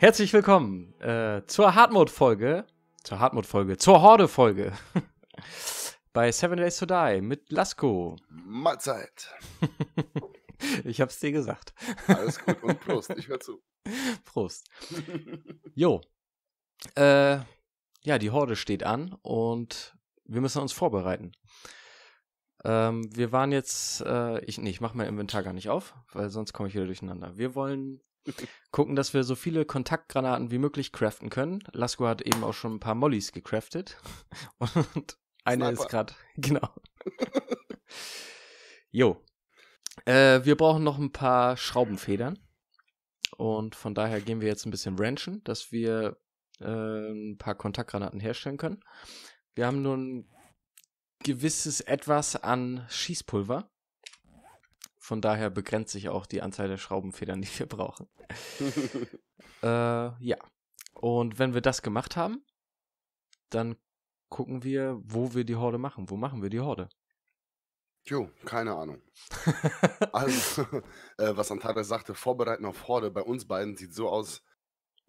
Herzlich willkommen äh, zur Hardmode-Folge, zur Hardmode-Folge, zur Horde-Folge bei Seven Days to Die mit Lasko. Mahlzeit. ich hab's dir gesagt. Alles gut und Prost, ich höre zu. Prost. Jo. Äh, ja, die Horde steht an und wir müssen uns vorbereiten. Ähm, wir waren jetzt, äh, ich, nee, ich mach mein Inventar gar nicht auf, weil sonst komme ich wieder durcheinander. Wir wollen gucken, dass wir so viele Kontaktgranaten wie möglich craften können. Lasko hat eben auch schon ein paar Mollys gecraftet. Und eine Sniper. ist gerade, genau. jo. Äh, wir brauchen noch ein paar Schraubenfedern. Und von daher gehen wir jetzt ein bisschen ranchen, dass wir äh, ein paar Kontaktgranaten herstellen können. Wir haben nur ein gewisses Etwas an Schießpulver. Von daher begrenzt sich auch die Anzahl der Schraubenfedern, die wir brauchen. äh, ja. Und wenn wir das gemacht haben, dann gucken wir, wo wir die Horde machen. Wo machen wir die Horde? Jo, keine Ahnung. also, äh, was Antares sagte, vorbereiten auf Horde bei uns beiden sieht so aus,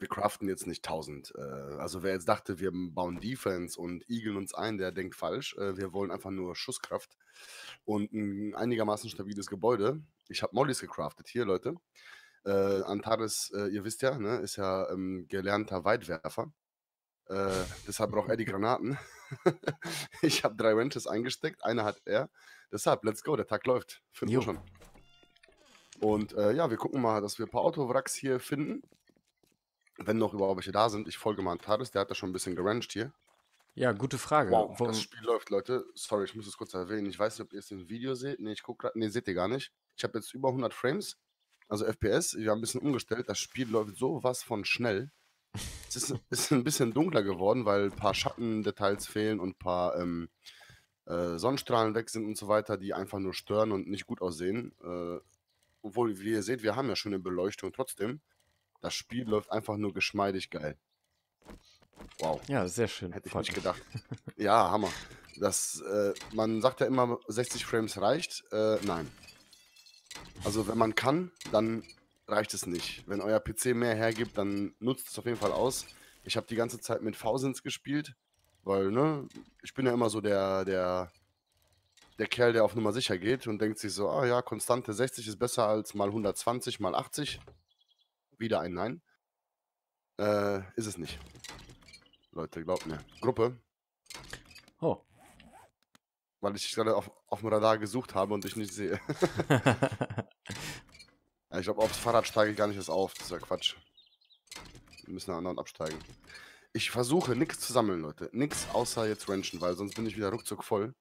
wir craften jetzt nicht 1000. Äh, also wer jetzt dachte, wir bauen Defense und igeln uns ein, der denkt falsch. Äh, wir wollen einfach nur Schusskraft und ein einigermaßen stabiles Gebäude. Ich habe Mollys gecraftet hier, Leute. Äh, Antares, äh, ihr wisst ja, ne, ist ja ähm, gelernter Weitwerfer. Äh, deshalb braucht er die Granaten. ich habe drei Wrenches eingesteckt, eine hat er. Deshalb, let's go, der Tag läuft. Finden wir schon. Und ja, wir gucken mal, dass wir ein paar Autowracks hier finden wenn noch überhaupt welche da sind, ich folge mal Taris, der hat da schon ein bisschen gerancht hier. Ja, gute Frage. Wow, Warum? das Spiel läuft, Leute. Sorry, ich muss es kurz erwähnen. Ich weiß nicht, ob ihr es im Video seht. Nee, ich gucke gerade. Nee, seht ihr gar nicht. Ich habe jetzt über 100 Frames, also FPS. Wir haben ein bisschen umgestellt. Das Spiel läuft so was von schnell. Es ist, ist ein bisschen dunkler geworden, weil ein paar Schattendetails fehlen und ein paar ähm, äh, Sonnenstrahlen weg sind und so weiter, die einfach nur stören und nicht gut aussehen. Äh, obwohl, wie ihr seht, wir haben ja schon eine Beleuchtung trotzdem. Das Spiel läuft einfach nur geschmeidig geil. Wow. Ja, sehr schön. Hätte ich nicht gedacht. ja, Hammer. Das, äh, man sagt ja immer, 60 Frames reicht. Äh, nein. Also wenn man kann, dann reicht es nicht. Wenn euer PC mehr hergibt, dann nutzt es auf jeden Fall aus. Ich habe die ganze Zeit mit Thousands gespielt, weil, ne, ich bin ja immer so der, der, der Kerl, der auf Nummer sicher geht und denkt sich so, ah ja, konstante 60 ist besser als mal 120, mal 80 wieder ein Nein. Äh, ist es nicht. Leute, glaubt mir. Gruppe. Oh. Weil ich gerade auf, auf dem Radar gesucht habe und dich nicht sehe. ja, ich glaube, aufs Fahrrad steige ich gar nicht erst auf. Das ist ja Quatsch. Wir müssen anderen absteigen. Ich versuche nichts zu sammeln, Leute. Nichts außer jetzt Ranchen, weil sonst bin ich wieder ruckzuck voll.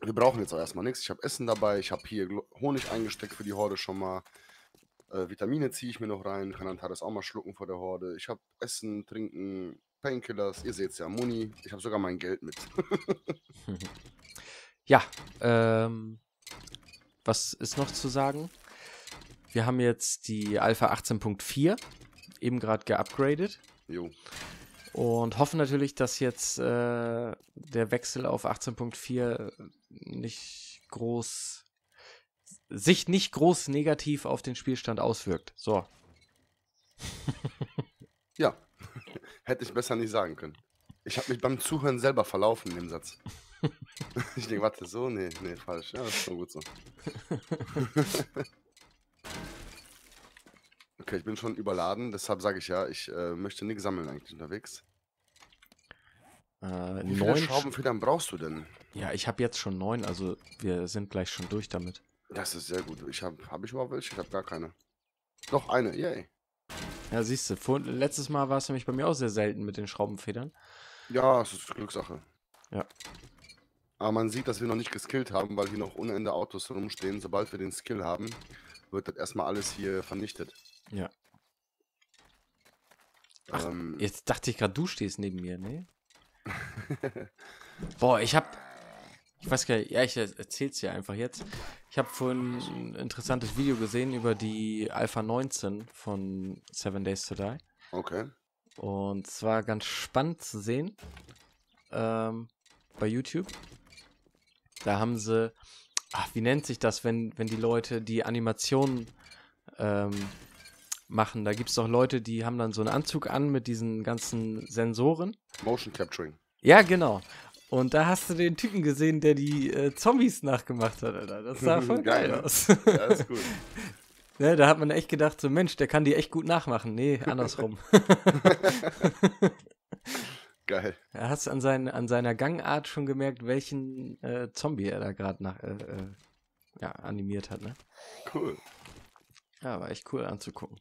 Wir brauchen jetzt auch erstmal nichts. Ich habe Essen dabei. Ich habe hier Honig eingesteckt für die Horde schon mal. Äh, Vitamine ziehe ich mir noch rein, kann Antares auch mal schlucken vor der Horde. Ich habe Essen, Trinken, Painkillers, ihr seht es ja, Muni. Ich habe sogar mein Geld mit. ja, ähm, was ist noch zu sagen? Wir haben jetzt die Alpha 18.4 eben gerade geupgradet. Jo. Und hoffen natürlich, dass jetzt äh, der Wechsel auf 18.4 nicht groß sich nicht groß negativ auf den Spielstand auswirkt. So. ja, hätte ich besser nicht sagen können. Ich habe mich beim Zuhören selber verlaufen in dem Satz. ich denke, warte, so? Nee, nee, falsch. Ja, das ist schon gut so. okay, ich bin schon überladen, deshalb sage ich ja, ich äh, möchte nichts sammeln eigentlich unterwegs. Äh, Wie viele Schraubenfedern brauchst du denn? Ja, ich habe jetzt schon neun, also wir sind gleich schon durch damit. Das ist sehr gut. Ich habe hab ich überhaupt welche? Ich habe gar keine. Doch eine, yay. Ja, siehst du, letztes Mal war es nämlich bei mir auch sehr selten mit den Schraubenfedern. Ja, es ist Glückssache. Ja. Aber man sieht, dass wir noch nicht geskillt haben, weil hier noch ohne Ende Autos rumstehen. Sobald wir den Skill haben, wird das erstmal alles hier vernichtet. Ja. Ach, ähm, jetzt dachte ich gerade, du stehst neben mir, ne? Boah, ich hab. Ich weiß gar nicht, ja, ich erzähl's dir einfach jetzt. Ich habe vorhin ein interessantes Video gesehen über die Alpha 19 von Seven Days to Die. Okay. Und es war ganz spannend zu sehen ähm, bei YouTube. Da haben sie, ach, wie nennt sich das, wenn, wenn die Leute die Animationen ähm, machen. Da gibt es doch Leute, die haben dann so einen Anzug an mit diesen ganzen Sensoren. Motion Capturing. Ja, genau. Und da hast du den Typen gesehen, der die äh, Zombies nachgemacht hat, Alter. Das sah voll geil, Geil, aus. Ja, ist gut. ne, da hat man echt gedacht, so Mensch, der kann die echt gut nachmachen. Nee, andersrum. Geil. Er hast an, sein, an seiner Gangart schon gemerkt, welchen äh, Zombie er da gerade nach äh, äh, ja, animiert hat, ne? Cool. Ja, war echt cool anzugucken.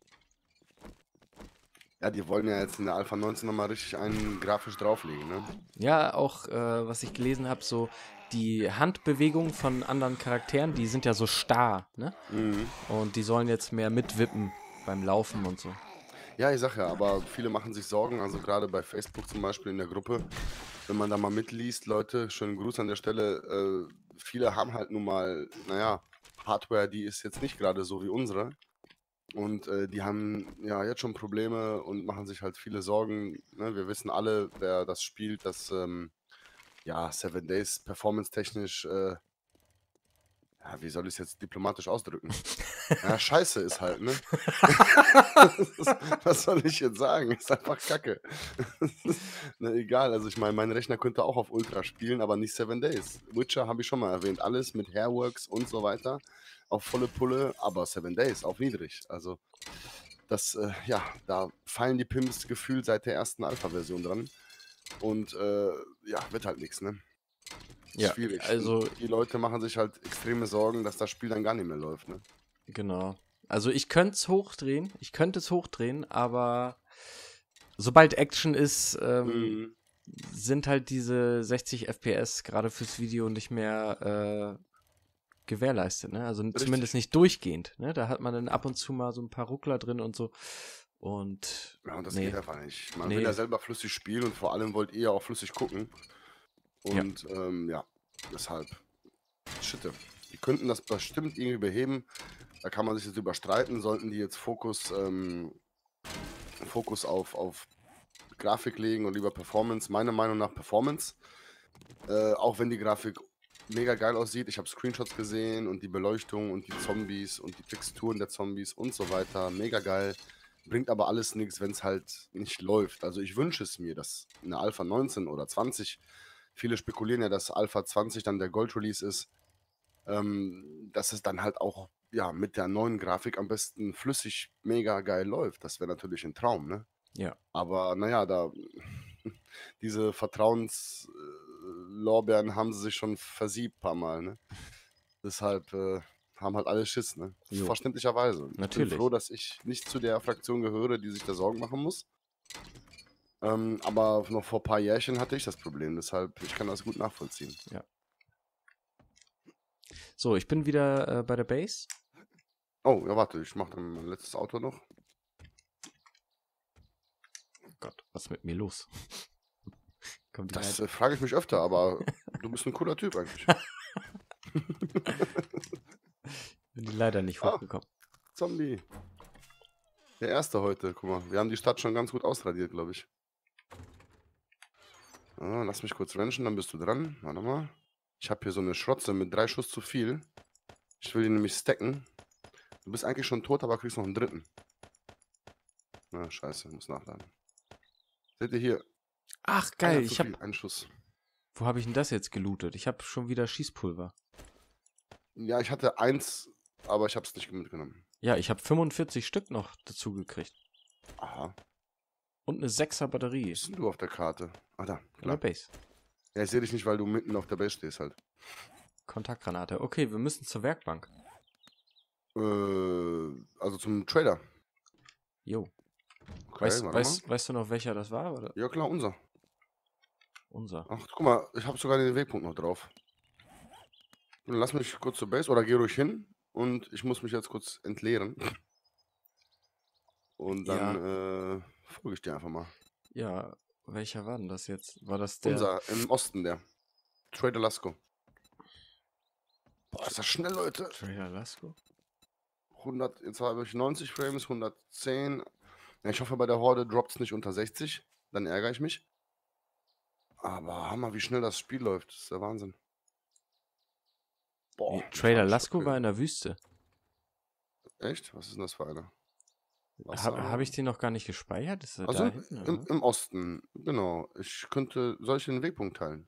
Ja, die wollen ja jetzt in der Alpha 19 nochmal richtig einen grafisch drauflegen, ne? Ja, auch äh, was ich gelesen habe, so die Handbewegungen von anderen Charakteren, die sind ja so starr, ne? Mhm. Und die sollen jetzt mehr mitwippen beim Laufen und so. Ja, ich sag ja, aber viele machen sich Sorgen, also gerade bei Facebook zum Beispiel in der Gruppe, wenn man da mal mitliest, Leute, schönen Gruß an der Stelle, äh, viele haben halt nun mal, naja, Hardware, die ist jetzt nicht gerade so wie unsere. Und äh, die haben ja jetzt schon Probleme und machen sich halt viele Sorgen. Ne? Wir wissen alle, wer das spielt, dass ähm, ja, Seven Days performance-technisch, äh, ja, wie soll ich es jetzt diplomatisch ausdrücken? ja, scheiße ist halt, ne? Was soll ich jetzt sagen? Ist einfach kacke. Na, egal, also ich meine, mein Rechner könnte auch auf Ultra spielen, aber nicht Seven Days. Witcher habe ich schon mal erwähnt, alles mit Hairworks und so weiter, auf volle Pulle, aber Seven Days auf niedrig. Also das, äh, ja, da fallen die Pimps gefühlt seit der ersten Alpha-Version dran. Und äh, ja, wird halt nichts, ne? Ja, schwierig. also- die Leute machen sich halt extreme Sorgen, dass das Spiel dann gar nicht mehr läuft, ne? Genau. Also ich könnte es hochdrehen, ich könnte es hochdrehen, aber sobald Action ist, ähm, Mhm. sind halt diese 60 FPS gerade fürs Video nicht mehr äh, gewährleistet, ne? Also zumindest nicht durchgehend, ne? Da hat man dann ab und zu mal so ein paar Ruckler drin und so. Und Ja, und das Nee. geht einfach nicht. Man Nee. will ja selber flüssig spielen und vor allem wollt ihr ja auch flüssig gucken. Und ja, ähm, ja deshalb. Schitte. Die könnten das bestimmt irgendwie beheben. Da kann man sich jetzt überstreiten. Sollten die jetzt Fokus, ähm, Fokus auf, auf Grafik legen und lieber Performance. Meiner Meinung nach Performance. Äh, auch wenn die Grafik mega geil aussieht. Ich habe Screenshots gesehen und die Beleuchtung und die Zombies und die Texturen der Zombies und so weiter. Mega geil. Bringt aber alles nichts, wenn es halt nicht läuft. Also ich wünsche es mir, dass eine Alpha 19 oder 20, viele spekulieren ja, dass Alpha 20 dann der Gold-Release ist, ähm, dass es dann halt auch ja, mit der neuen Grafik am besten flüssig mega geil läuft. Das wäre natürlich ein Traum, ne? ja. Aber naja, da diese Vertrauenslorbeeren haben sie sich schon versiebt paar Mal, ne? Deshalb äh, haben halt alle Schiss, ne? Jo. Verständlicherweise. Ich Natürlich. bin froh, dass ich nicht zu der Fraktion gehöre, die sich da Sorgen machen muss. Ähm, aber noch vor ein paar Jährchen hatte ich das Problem, deshalb ich kann das gut nachvollziehen. So, ich bin wieder äh, bei der Base. Oh, ja, warte, ich mache dann mein letztes Auto noch. Oh Gott, was ist mit mir los? Kommt Das äh, frage ich mich öfter, aber du bist ein cooler Typ eigentlich. bin die leider nicht Ah. hochgekommen. Zombie. Der erste heute, guck mal. Wir haben die Stadt schon ganz gut ausradiert, glaube ich. Ah, lass mich kurz wrenchen, dann bist du dran. Warte mal. Ich habe hier so eine Schrotze mit drei Schuss zu viel. Ich will die nämlich stacken. Du bist eigentlich schon tot, aber kriegst noch einen dritten. Na, scheiße, muss nachladen. Seht ihr hier? Ach, geil. Ich hab, viel, Einen Schuss. wo habe ich denn das jetzt gelootet? Ich habe schon wieder Schießpulver. Ja, ich hatte eins, aber ich habe es nicht mitgenommen. Ja, ich habe 45 Stück noch dazu gekriegt. Aha. Und eine 6er Batterie. Bist denn du auf der Karte? Ah, da. Klar. Base. Ja, ich sehe dich nicht, weil du mitten auf der Base stehst halt. Kontaktgranate. Okay, wir müssen zur Werkbank. Äh, also zum Trader. Jo. Okay, weißt, weißt, weißt du noch, welcher das war? Oder? Ja klar, unser. Unser. Ach, guck mal, ich habe sogar den Wegpunkt noch drauf. Dann lass mich kurz zur Base oder geh ruhig hin und ich muss mich jetzt kurz entleeren. Und dann äh, folge ich dir einfach mal. Ja, welcher war denn das jetzt? War das der? Unser, im Osten der. Trader Lasco. Boah, ist das schnell, Leute. Trader Lasco? 100, jetzt habe ich 90 Frames, 110. Ja, ich hoffe, bei der Horde droppt es nicht unter 60. Dann ärgere ich mich. Aber Hammer, wie schnell das Spiel läuft. Das ist der Wahnsinn. Boah, Nee, das Trader war Lasco Stücke. war in der Wüste. Echt? Was ist denn das für einer? Habe hab ich den noch gar nicht gespeichert? Ist er Also da hinten? im, im Osten, genau. Ich könnte, soll ich den Wegpunkt teilen?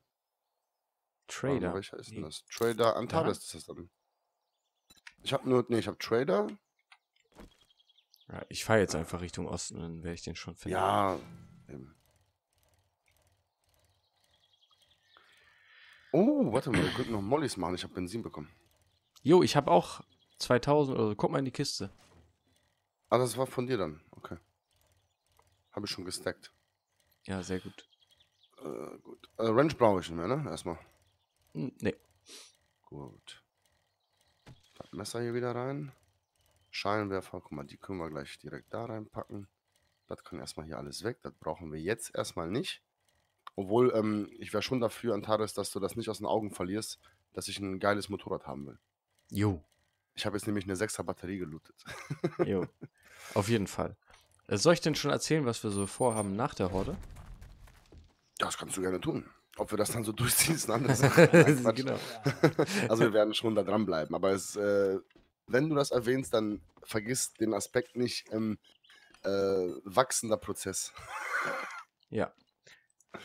Trader. welcher ist denn Nee. das? Trader Antares ist das dann. Ich habe nur, nee, ich habe Trader. Ja, ich fahre jetzt einfach Richtung Osten, dann werde ich den schon finden. Ja. ähm. Oh, warte mal, wir könnten noch Mollys machen. Ich habe Benzin bekommen. Jo, ich habe auch 2000 oder so. Guck mal in die Kiste. Ah, das war von dir dann. Okay. Habe ich schon gestackt. Ja, sehr gut. Äh, gut. Äh, Range brauche ich nicht mehr, ne? Erstmal. Hm, Nee. Gut. Das Messer hier wieder rein. Scheinwerfer, guck mal, die können wir gleich direkt da reinpacken. Das kann erstmal hier alles weg. Das brauchen wir jetzt erstmal nicht. Obwohl, ähm, ich wäre schon dafür, Antares, dass du das nicht aus den Augen verlierst, dass ich ein geiles Motorrad haben will. Jo. Ich habe jetzt nämlich eine 6er Batterie gelootet. Jo. Auf jeden Fall. Äh, Soll ich denn schon erzählen, was wir so vorhaben nach der Horde? Das kannst du gerne tun. Ob wir das dann so durchziehen, ist eine andere Sache. Genau. Also wir werden schon da dranbleiben. Aber es, äh, wenn du das erwähnst, dann vergiss den Aspekt nicht, ähm, äh, wachsender Prozess. Ja.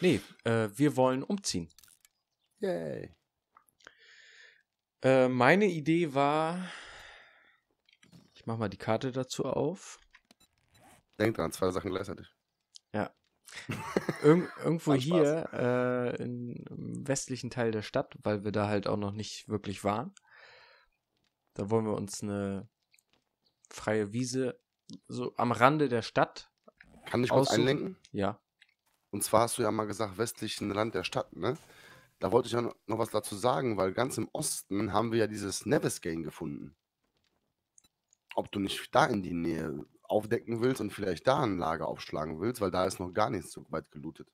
Nee, äh, wir wollen umziehen. Yay. Äh, meine Idee war. Ich mach mal die Karte dazu auf. Denk dran, zwei Sachen gleichzeitig. Irg irgendwo hier äh, im westlichen Teil der Stadt, weil wir da halt auch noch nicht wirklich waren. Da wollen wir uns eine freie Wiese so am Rande der Stadt. Kann ich kurz Aussuchen. einlenken? Ja. Und zwar hast du ja mal gesagt, westlichen Rand der Stadt, ne? Da wollte ich ja noch noch was dazu sagen, weil ganz im Osten haben wir ja dieses Nevis Gang gefunden. Ob du nicht da in die Nähe aufdecken willst und vielleicht da ein Lager aufschlagen willst, weil da ist noch gar nichts so weit gelootet.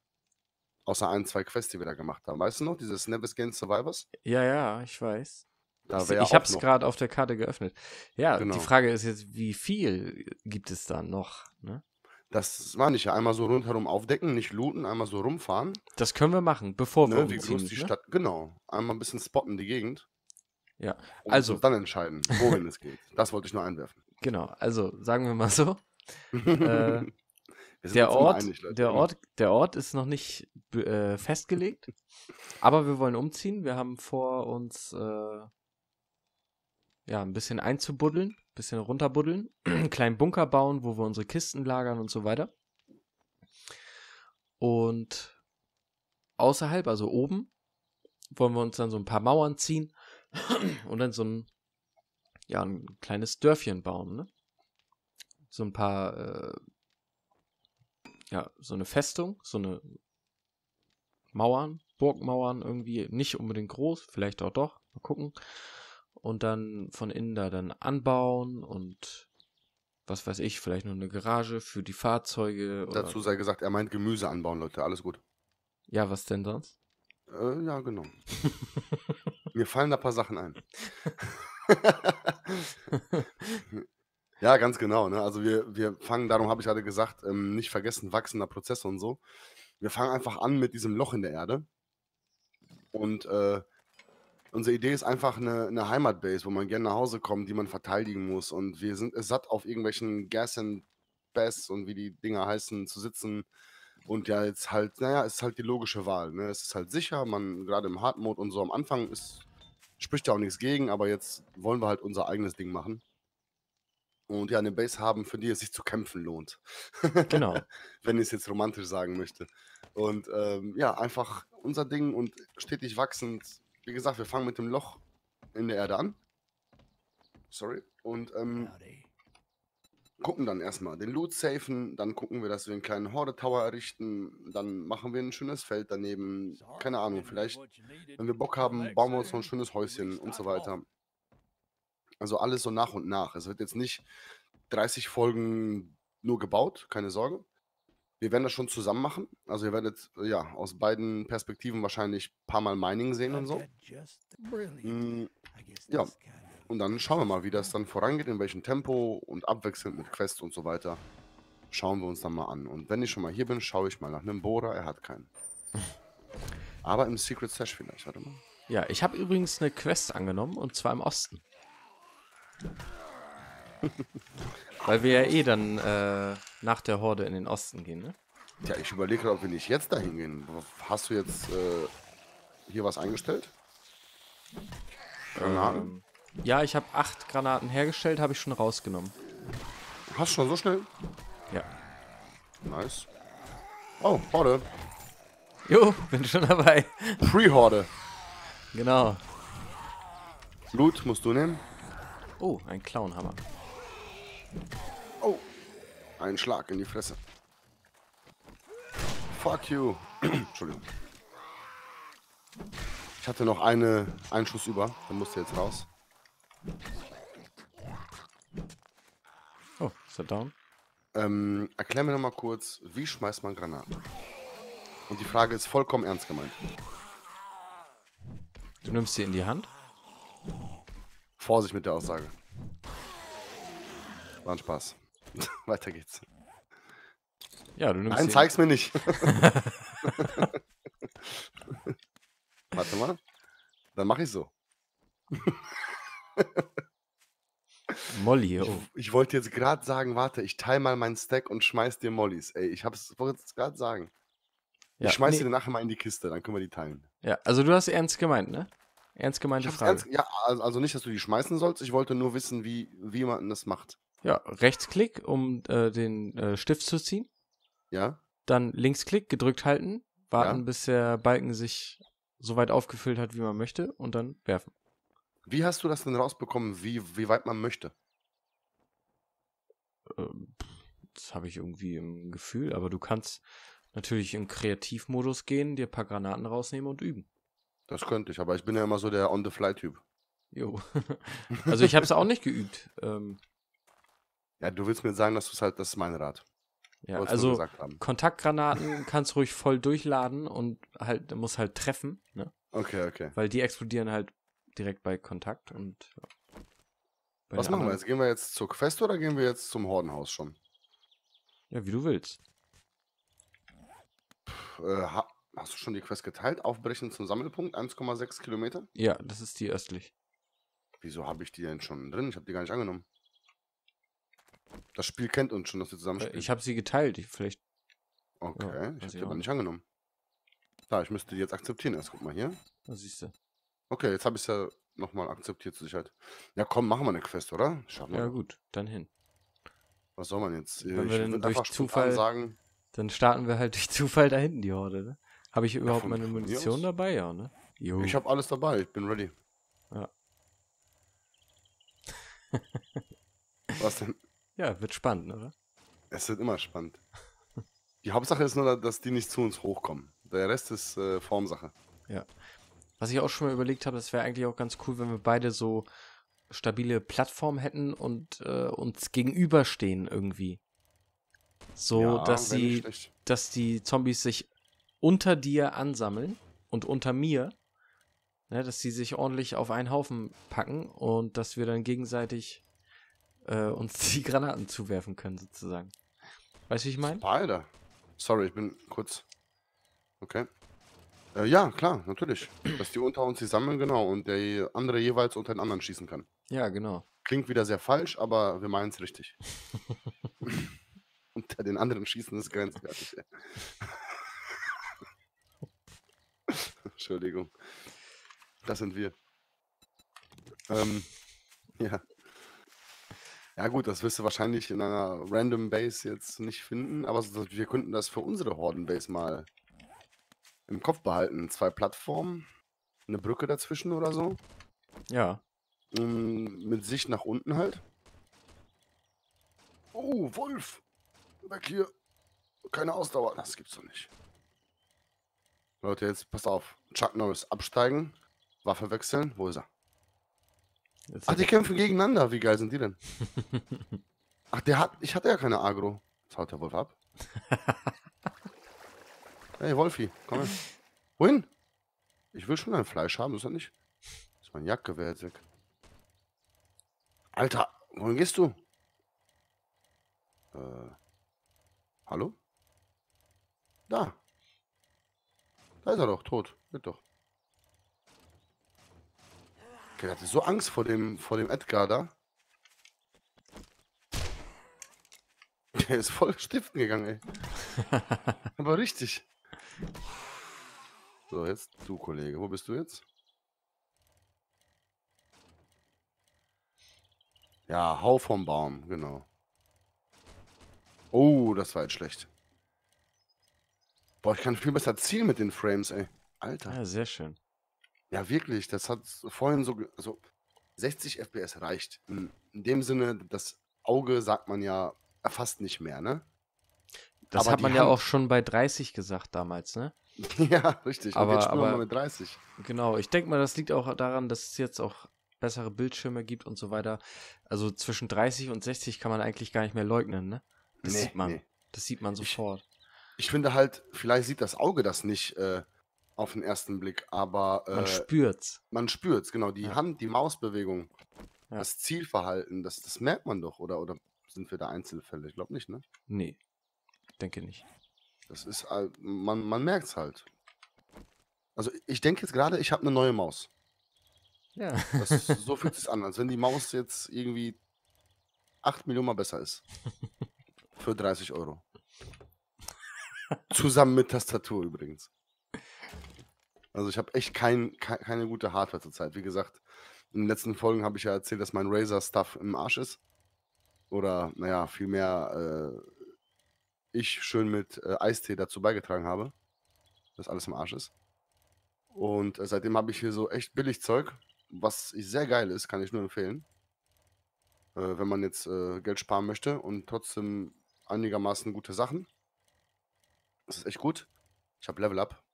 Außer ein, zwei Quests, die wir da gemacht haben. Weißt du noch, dieses Nevis Gang Survivors? Ja, ja, ich weiß. Da ich ich habe es gerade auf der Karte geöffnet. Ja, Genau. die Frage ist jetzt, wie viel gibt es da noch? Ne? Das war nicht ja einmal so rundherum aufdecken, nicht looten, einmal so rumfahren. Das können wir machen, bevor wir Ne, wie umziehen. groß die ne? Stadt. Genau. Einmal ein bisschen spotten die Gegend. Ja, Und also- uns dann entscheiden, wohin es geht. Das wollte ich nur einwerfen. Genau, also sagen wir mal so, Wir sind der Ort, einig, der immer. Ort, der Ort ist noch nicht äh, festgelegt, aber wir wollen umziehen. Wir haben vor uns äh, ja ein bisschen einzubuddeln, ein bisschen runterbuddeln, einen kleinen Bunker bauen, wo wir unsere Kisten lagern und so weiter. Und außerhalb, also oben, wollen wir uns dann so ein paar Mauern ziehen und dann so ein ja ein kleines Dörfchen bauen, ne? So ein paar äh, ja, so eine Festung, so eine Mauern, Burgmauern irgendwie, nicht unbedingt groß, vielleicht auch doch, mal gucken. Und dann von innen da dann anbauen und was weiß ich, vielleicht noch eine Garage für die Fahrzeuge. Oder, Dazu sei gesagt, er meint Gemüse anbauen, Leute. Alles gut. Ja, was denn sonst? Äh, ja, genau. Mir fallen da ein paar Sachen ein. ja, ganz genau. Ne? Also wir, wir fangen, darum habe ich gerade gesagt, ähm, nicht vergessen, wachsender Prozess und so. Wir fangen einfach an mit diesem Loch in der Erde. Und äh, unsere Idee ist einfach eine, eine Heimatbase, wo man gerne nach Hause kommt, die man verteidigen muss. Und wir sind es satt, auf irgendwelchen Gas and Bass und wie die Dinger heißen, zu sitzen. Und ja, jetzt halt, naja, es ist halt die logische Wahl. Ne? Es ist halt sicher, man, gerade im Hard Mode und so am Anfang ist, spricht ja auch nichts gegen, aber jetzt wollen wir halt unser eigenes Ding machen. Und ja, eine Base haben, für die es sich zu kämpfen lohnt. Genau. Wenn ich es jetzt romantisch sagen möchte. Und ähm, ja, einfach unser Ding und stetig wachsend. Wie gesagt, wir fangen mit dem Loch in der Erde an. Sorry. Und ähm, gucken dann erstmal den Loot safen, dann gucken wir, dass wir einen kleinen Horde-Tower errichten, dann machen wir ein schönes Feld daneben, keine Ahnung, vielleicht, wenn wir Bock haben, bauen wir uns noch ein schönes Häuschen und so weiter. Also alles so nach und nach. Es wird jetzt nicht 30 Folgen nur gebaut, keine Sorge. Wir werden das schon zusammen machen. Also ihr werdet ja aus beiden Perspektiven wahrscheinlich ein paar Mal Mining sehen und so. Mm, ja. Und dann schauen wir mal, wie das dann vorangeht, in welchem Tempo und abwechselnd mit Quests und so weiter. Schauen wir uns dann mal an. Und wenn ich schon mal hier bin, schaue ich mal nach einem Bohrer. Er hat keinen. Aber im Secret Stash vielleicht, warte mal. Ja, ich habe übrigens eine Quest angenommen und zwar im Osten. Weil wir ja eh dann äh, nach der Horde in den Osten gehen, ne? Ja, ich überlege gerade, ob wir nicht jetzt dahin gehen. Hast du jetzt äh, hier was eingestellt? Granaten? Ähm, ja, ich habe acht Granaten hergestellt, habe ich schon rausgenommen. Hast du schon so schnell? Ja. Nice. Oh, Horde. Jo, bin schon dabei. Pre-Horde. Genau. Loot musst du nehmen. Oh, ein Clownhammer. Ein Schlag in die Fresse. Fuck you. Entschuldigung. Ich hatte noch eine, einen Schuss über. Dann musste jetzt raus. Oh, ist er down? Ähm, erklär mir noch mal kurz, wie schmeißt man Granaten? Und die Frage ist vollkommen ernst gemeint. Du nimmst sie in die Hand? Vorsicht mit der Aussage. War ein Spaß. Weiter geht's. Ja, du nimmst Nein, zeig's mir nicht. Warte mal. Dann mache ich so. Molly, oh. Ich wollte jetzt gerade sagen, warte, ich teile mal meinen Stack und schmeiß dir Mollys. Ey, ich hab's wollte es gerade sagen. Ja, ich schmeiß nee, dann nachher mal in die Kiste, dann können wir die teilen. ja, also du hast ernst gemeint, ne? Ernst Ich gemeinte Frage. ernst, ja, also also nicht, dass du die schmeißen sollst. Ich wollte nur wissen, wie, wie man das macht. Ja, Rechtsklick, um äh, den äh, Stift zu ziehen. Ja? Dann Linksklick, gedrückt halten, warten, Ja. bis der Balken sich so weit aufgefüllt hat, wie man möchte, und dann werfen. Wie hast du das denn rausbekommen, wie, wie weit man möchte? Ähm, Das habe ich irgendwie im Gefühl, aber du kannst natürlich im Kreativmodus gehen, dir ein paar Granaten rausnehmen und üben. Das könnte ich, aber ich bin ja immer so der On-the-Fly-Typ. Jo. also ich habe es auch nicht geübt. Ähm, Ja, du willst mir sagen, dass du es halt, das ist mein Rat. ja, du also. Kontaktgranaten kannst ruhig voll durchladen und halt muss halt treffen, ne? Okay, okay. Weil die explodieren halt direkt bei Kontakt und ja. Bei Was machen wir anderen- jetzt? Gehen wir jetzt zur Quest oder gehen wir jetzt zum Hordenhaus schon? Ja, wie du willst. Äh, ha hast du schon die Quest geteilt? Aufbrechen zum Sammelpunkt, 1,6 Kilometer? Ja, das ist die östlich. Wieso habe ich die denn schon drin? Ich habe die gar nicht angenommen. Das Spiel kennt uns schon, dass wir zusammen Äh, spielen. Ich habe sie geteilt. Ich, vielleicht. okay, ja, ich habe ich auch aber nicht. angenommen. Da, ich müsste die jetzt akzeptieren erst. Guck mal hier. Da siehst du. Okay, jetzt habe ich es ja nochmal akzeptiert zur Sicherheit. Ja, komm, machen wir eine Quest, oder? Schaffen wir. Ja, gut, dann hin. Was soll man jetzt? Wenn wir denn würd durch Zufall- sagen, Dann starten wir halt durch Zufall da hinten die Horde, ne? Habe ich überhaupt von- meine Munition dabei? Ja, ne? Jo. ich habe alles dabei, ich bin ready. Ja. Was denn? Ja, wird spannend, oder? Es wird immer spannend. Die Hauptsache ist nur, dass die nicht zu uns hochkommen. Der Rest ist äh, Formsache. Was ich auch schon mal überlegt habe, das wäre eigentlich auch ganz cool, wenn wir beide so stabile Plattformen hätten und äh, uns gegenüberstehen irgendwie. So, Ja, dass sie, dass die Zombies sich unter dir ansammeln und unter mir, ne, dass sie sich ordentlich auf einen Haufen packen und dass wir dann gegenseitig äh, uns die Granaten zuwerfen können, sozusagen. Weißt du, wie ich meine? Beide. Sorry, ich bin kurz. Okay. Äh, ja, klar, natürlich. Dass die unter uns sich sammeln, genau, und der andere jeweils unter den anderen schießen kann. Ja, genau. Klingt wieder sehr falsch, aber wir meinen es richtig. unter den anderen schießen ist grenzwertig. Entschuldigung. Das sind wir. Ähm, ja. Ja gut, das wirst du wahrscheinlich in einer Random Base jetzt nicht finden, aber wir könnten das für unsere Horden-Base mal im Kopf behalten. Zwei Plattformen, eine Brücke dazwischen oder so, Ja. mm, mit Sicht nach unten halt. Oh, Wolf! Weg hier! Keine Ausdauer, das gibt's doch nicht. Leute, jetzt passt auf. Chuck Norris absteigen, Waffe wechseln, wo ist er? Jetzt Ach, die kämpfen gegeneinander. Wie geil sind die denn? Ach, der hat. Ich hatte ja keine Agro. Jetzt haut der Wolf ab. hey, Wolfi, komm her. Wohin? Ich will schon ein Fleisch haben, ist er nicht? Ist mein Jagdgewehr jetzt weg. Alter, wohin gehst du? Äh. Hallo? Da. Da ist er doch, tot. Geht doch. Okay, der hatte so Angst vor dem, vor dem Edgar da. Der ist voll stiften gegangen, ey. Aber richtig. So, jetzt du, Kollege. Wo bist du jetzt? Ja, hau vom Baum, genau. Oh, das war jetzt schlecht. Boah, ich kann viel besser zielen mit den Frames, ey. Alter. Ja, sehr schön. Ja, wirklich. Das hat vorhin so, ge- also 60 FPS reicht. In, in dem Sinne, das Auge sagt man ja erfasst nicht mehr, ne? Das Aber hat die man ja Hand- auch schon bei 30 gesagt damals, ne? ja, richtig. Und Aber- jetzt spielen wir aber- mal mit 30. Genau, ich denke mal, das liegt auch daran, dass es jetzt auch bessere Bildschirme gibt und so weiter. Also zwischen 30 und 60 kann man eigentlich gar nicht mehr leugnen, ne? Das Nee, sieht man. Das sieht man sofort. Ich finde halt, vielleicht sieht das Auge das nicht äh, auf den ersten Blick, aber äh, Man spürt's. man spürt es, genau. Die Ja. Hand, die Mausbewegung, Ja. das Zielverhalten, das, das merkt man doch, oder? Oder sind wir da Einzelfälle? Ich glaube nicht, ne? Nee, denke nicht. Das ist, man, man merkt es halt. Also ich denke jetzt gerade, ich habe eine neue Maus. Ja. Das so fühlt es an, als wenn die Maus jetzt irgendwie 8 Millionen Mal besser ist. Für 30 Euro. Zusammen mit Tastatur übrigens. Also ich habe echt kein, kei- keine gute Hardware zurzeit. Wie gesagt, in den letzten Folgen habe ich ja erzählt, dass mein Razer-Stuff im Arsch ist. Oder, naja, vielmehr äh, ich schön mit äh, Eistee dazu beigetragen habe, dass alles im Arsch ist. Und äh, seitdem habe ich hier so echt billig Zeug, was sehr geil ist, kann ich nur empfehlen. Äh, wenn man jetzt äh, Geld sparen möchte und trotzdem einigermaßen gute Sachen. Das ist echt gut. Ich habe Level Up.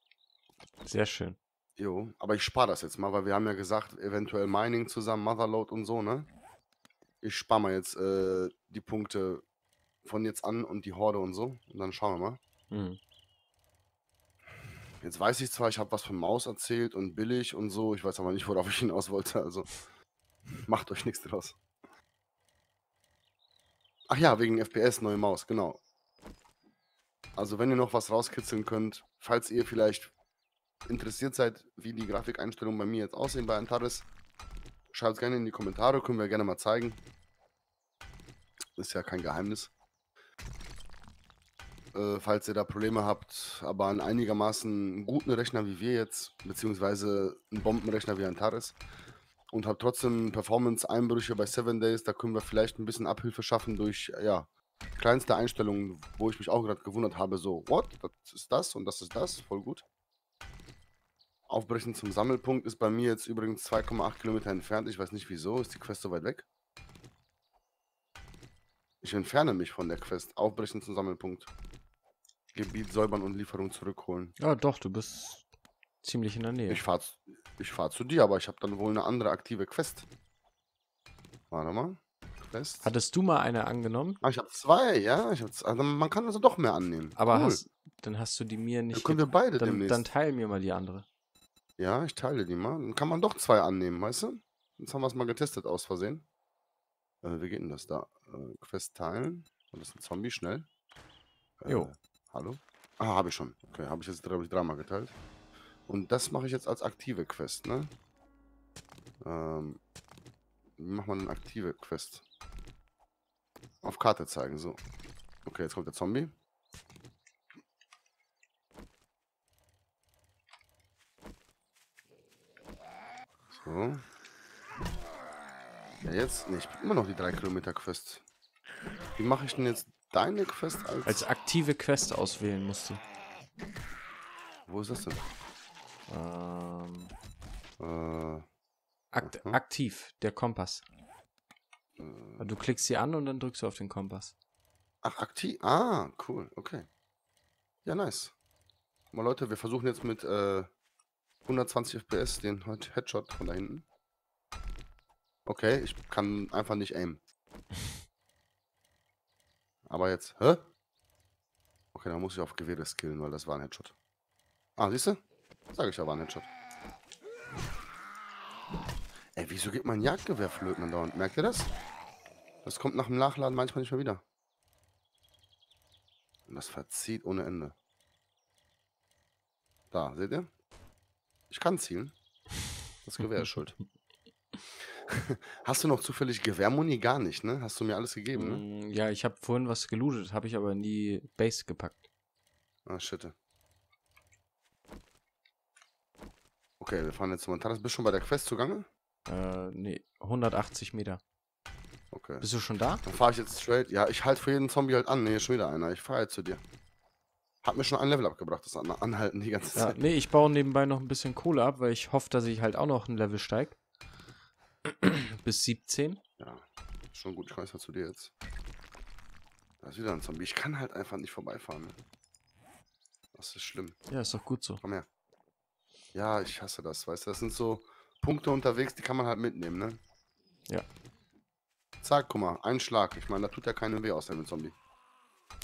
Sehr schön. Jo, aber ich spare das jetzt mal, weil wir haben ja gesagt, eventuell Mining zusammen, Motherload und so, ne? Ich spare mal jetzt äh, die Punkte von jetzt an und die Horde und so. Und dann schauen wir mal. Mhm. Jetzt weiß ich zwar, ich habe was von Maus erzählt und billig und so, ich weiß aber nicht, worauf ich hinaus wollte, also macht euch nichts draus. Ach ja, wegen FPS, neue Maus, genau. Also wenn ihr noch was rauskitzeln könnt, falls ihr vielleicht interessiert seid, wie die Grafikeinstellungen bei mir jetzt aussehen bei Antares, schreibt es gerne in die Kommentare, können wir gerne mal zeigen. Ist ja kein Geheimnis äh, falls ihr da Probleme habt, aber einen einigermaßen guten Rechner wie wir jetzt, beziehungsweise einen Bombenrechner wie Antares und habt trotzdem Performance-Einbrüche bei 7 Days, da können wir vielleicht ein bisschen Abhilfe schaffen durch, ja, kleinste Einstellungen, wo ich mich auch gerade gewundert habe, so, what, das ist das und das ist das, voll gut. Aufbrechen zum Sammelpunkt ist bei mir jetzt übrigens 2,8 Kilometer entfernt, ich weiß nicht wieso, ist die Quest so weit weg? Ich entferne mich von der Quest. Aufbrechen zum Sammelpunkt. Gebiet säubern und Lieferung zurückholen. Ja, doch, du bist ziemlich in der Nähe. Ich fahre ich fahr zu dir, aber ich habe dann wohl eine andere aktive Quest. Warte mal. Quest. Hattest du mal eine angenommen? Ah, ich habe zwei, ja. Ich hab, also man kann also doch mehr annehmen. Aber Cool. hast, dann hast du die mir Dann nicht. können ge- wir beide dann, demnächst. dann teil mir mal die andere. Ja, ich teile die mal. Dann kann man doch zwei annehmen, weißt du? Jetzt haben wir es mal getestet aus Versehen. Äh, wie geht denn das da? Äh, Quest teilen. Oh, Das ist ein Zombie, schnell. Äh, Jo. Hallo? Ah, habe ich schon. Okay, habe ich jetzt, glaube ich, dreimal geteilt. Und das mache ich jetzt als aktive Quest, ne? Ähm, wie macht man eine aktive Quest? Auf Karte zeigen, so. Okay, jetzt kommt der Zombie. So. Ja, jetzt? Ne, ich bin immer noch die 3 Kilometer Quest. Wie mache ich denn jetzt deine Quest als. Als aktive Quest auswählen musst du. Wo ist das denn? Ähm, Äh, akt Mhm. Aktiv, der Kompass. äh, Du klickst sie an und dann drückst du auf den Kompass. ach, aktiv. Ah, cool. Okay. Ja, nice. Mal Leute, wir versuchen jetzt mit äh, 120 FPS den Head- Headshot von da hinten. Okay, ich kann einfach nicht aimen. Aber jetzt, hä? Okay, dann muss ich auf Gewehre skillen, weil das war ein Headshot. Ah, siehst du? Sag ich ja, war ein Headshot. Ey, wieso geht mein Jagdgewehr flöten andauernd? Merkt ihr das? Das kommt nach dem Nachladen manchmal nicht mehr wieder. Und das verzieht ohne Ende. Da, seht ihr? Ich kann zielen. Das Gewehr ist schuld. Hast du noch zufällig Gewehrmuni? Gar nicht, ne? Hast du mir alles gegeben, ne? Mm, Ja, ich habe vorhin was gelootet, habe ich aber in die Base gepackt. Ah, shit. Okay, wir fahren jetzt zum Montanas. Bist du schon bei der Quest zugange? Äh, nee, 180 Meter. Okay. Bist du schon da? Dann fahre ich jetzt straight. Ja, ich halte für jeden Zombie halt an. Nee, schon wieder einer. Ich fahre jetzt zu dir. Hat mir schon ein Level abgebracht, das An Anhalten die ganze Ja, Zeit. nee, ich baue nebenbei noch ein bisschen Kohle ab, weil ich hoffe, dass ich halt auch noch ein Level steig. Bis 17. Ja, schon gut. Ich komme jetzt zu dir jetzt. Da ist wieder ein Zombie. Ich kann halt einfach nicht vorbeifahren. Ne? Das ist schlimm. Ja, ist doch gut so. Komm her. Ja, ich hasse das, weißt du. Das sind so Punkte unterwegs, die kann man halt mitnehmen, ne? Ja. Zack, guck mal, ein Schlag. Ich meine, da tut ja keinen weh aus dem Zombie.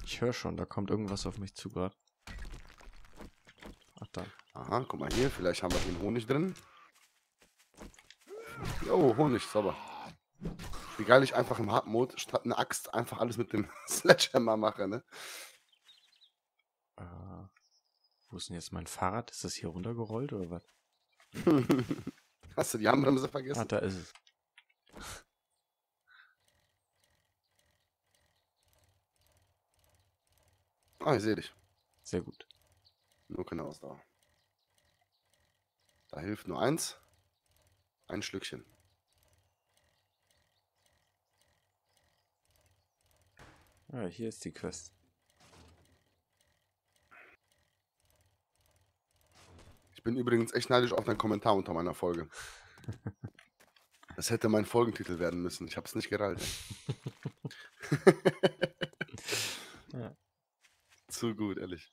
Ich höre schon, da kommt irgendwas auf mich zu gerade. Ach da. Aha, guck mal hier, vielleicht haben wir einen Honig drin. Oh, Honig, sauber. Wie geil ich einfach im Hard Mode statt eine Axt einfach alles mit dem Sledgehammer mache, ne? Äh, wo ist denn jetzt mein Fahrrad? Ist das hier runtergerollt oder was? Hast du die Handbremse Ah, vergessen? da ist es. Ah, ich sehe dich. Sehr gut. Nur keine Ausdauer. Da hilft nur eins. Ein Schlückchen. Ja, hier ist die Quest. Ich bin übrigens echt neidisch auf deinen Kommentar unter meiner Folge. Das hätte mein Folgentitel werden müssen. Ich habe es nicht gerallt. Ja. Zu gut, ehrlich.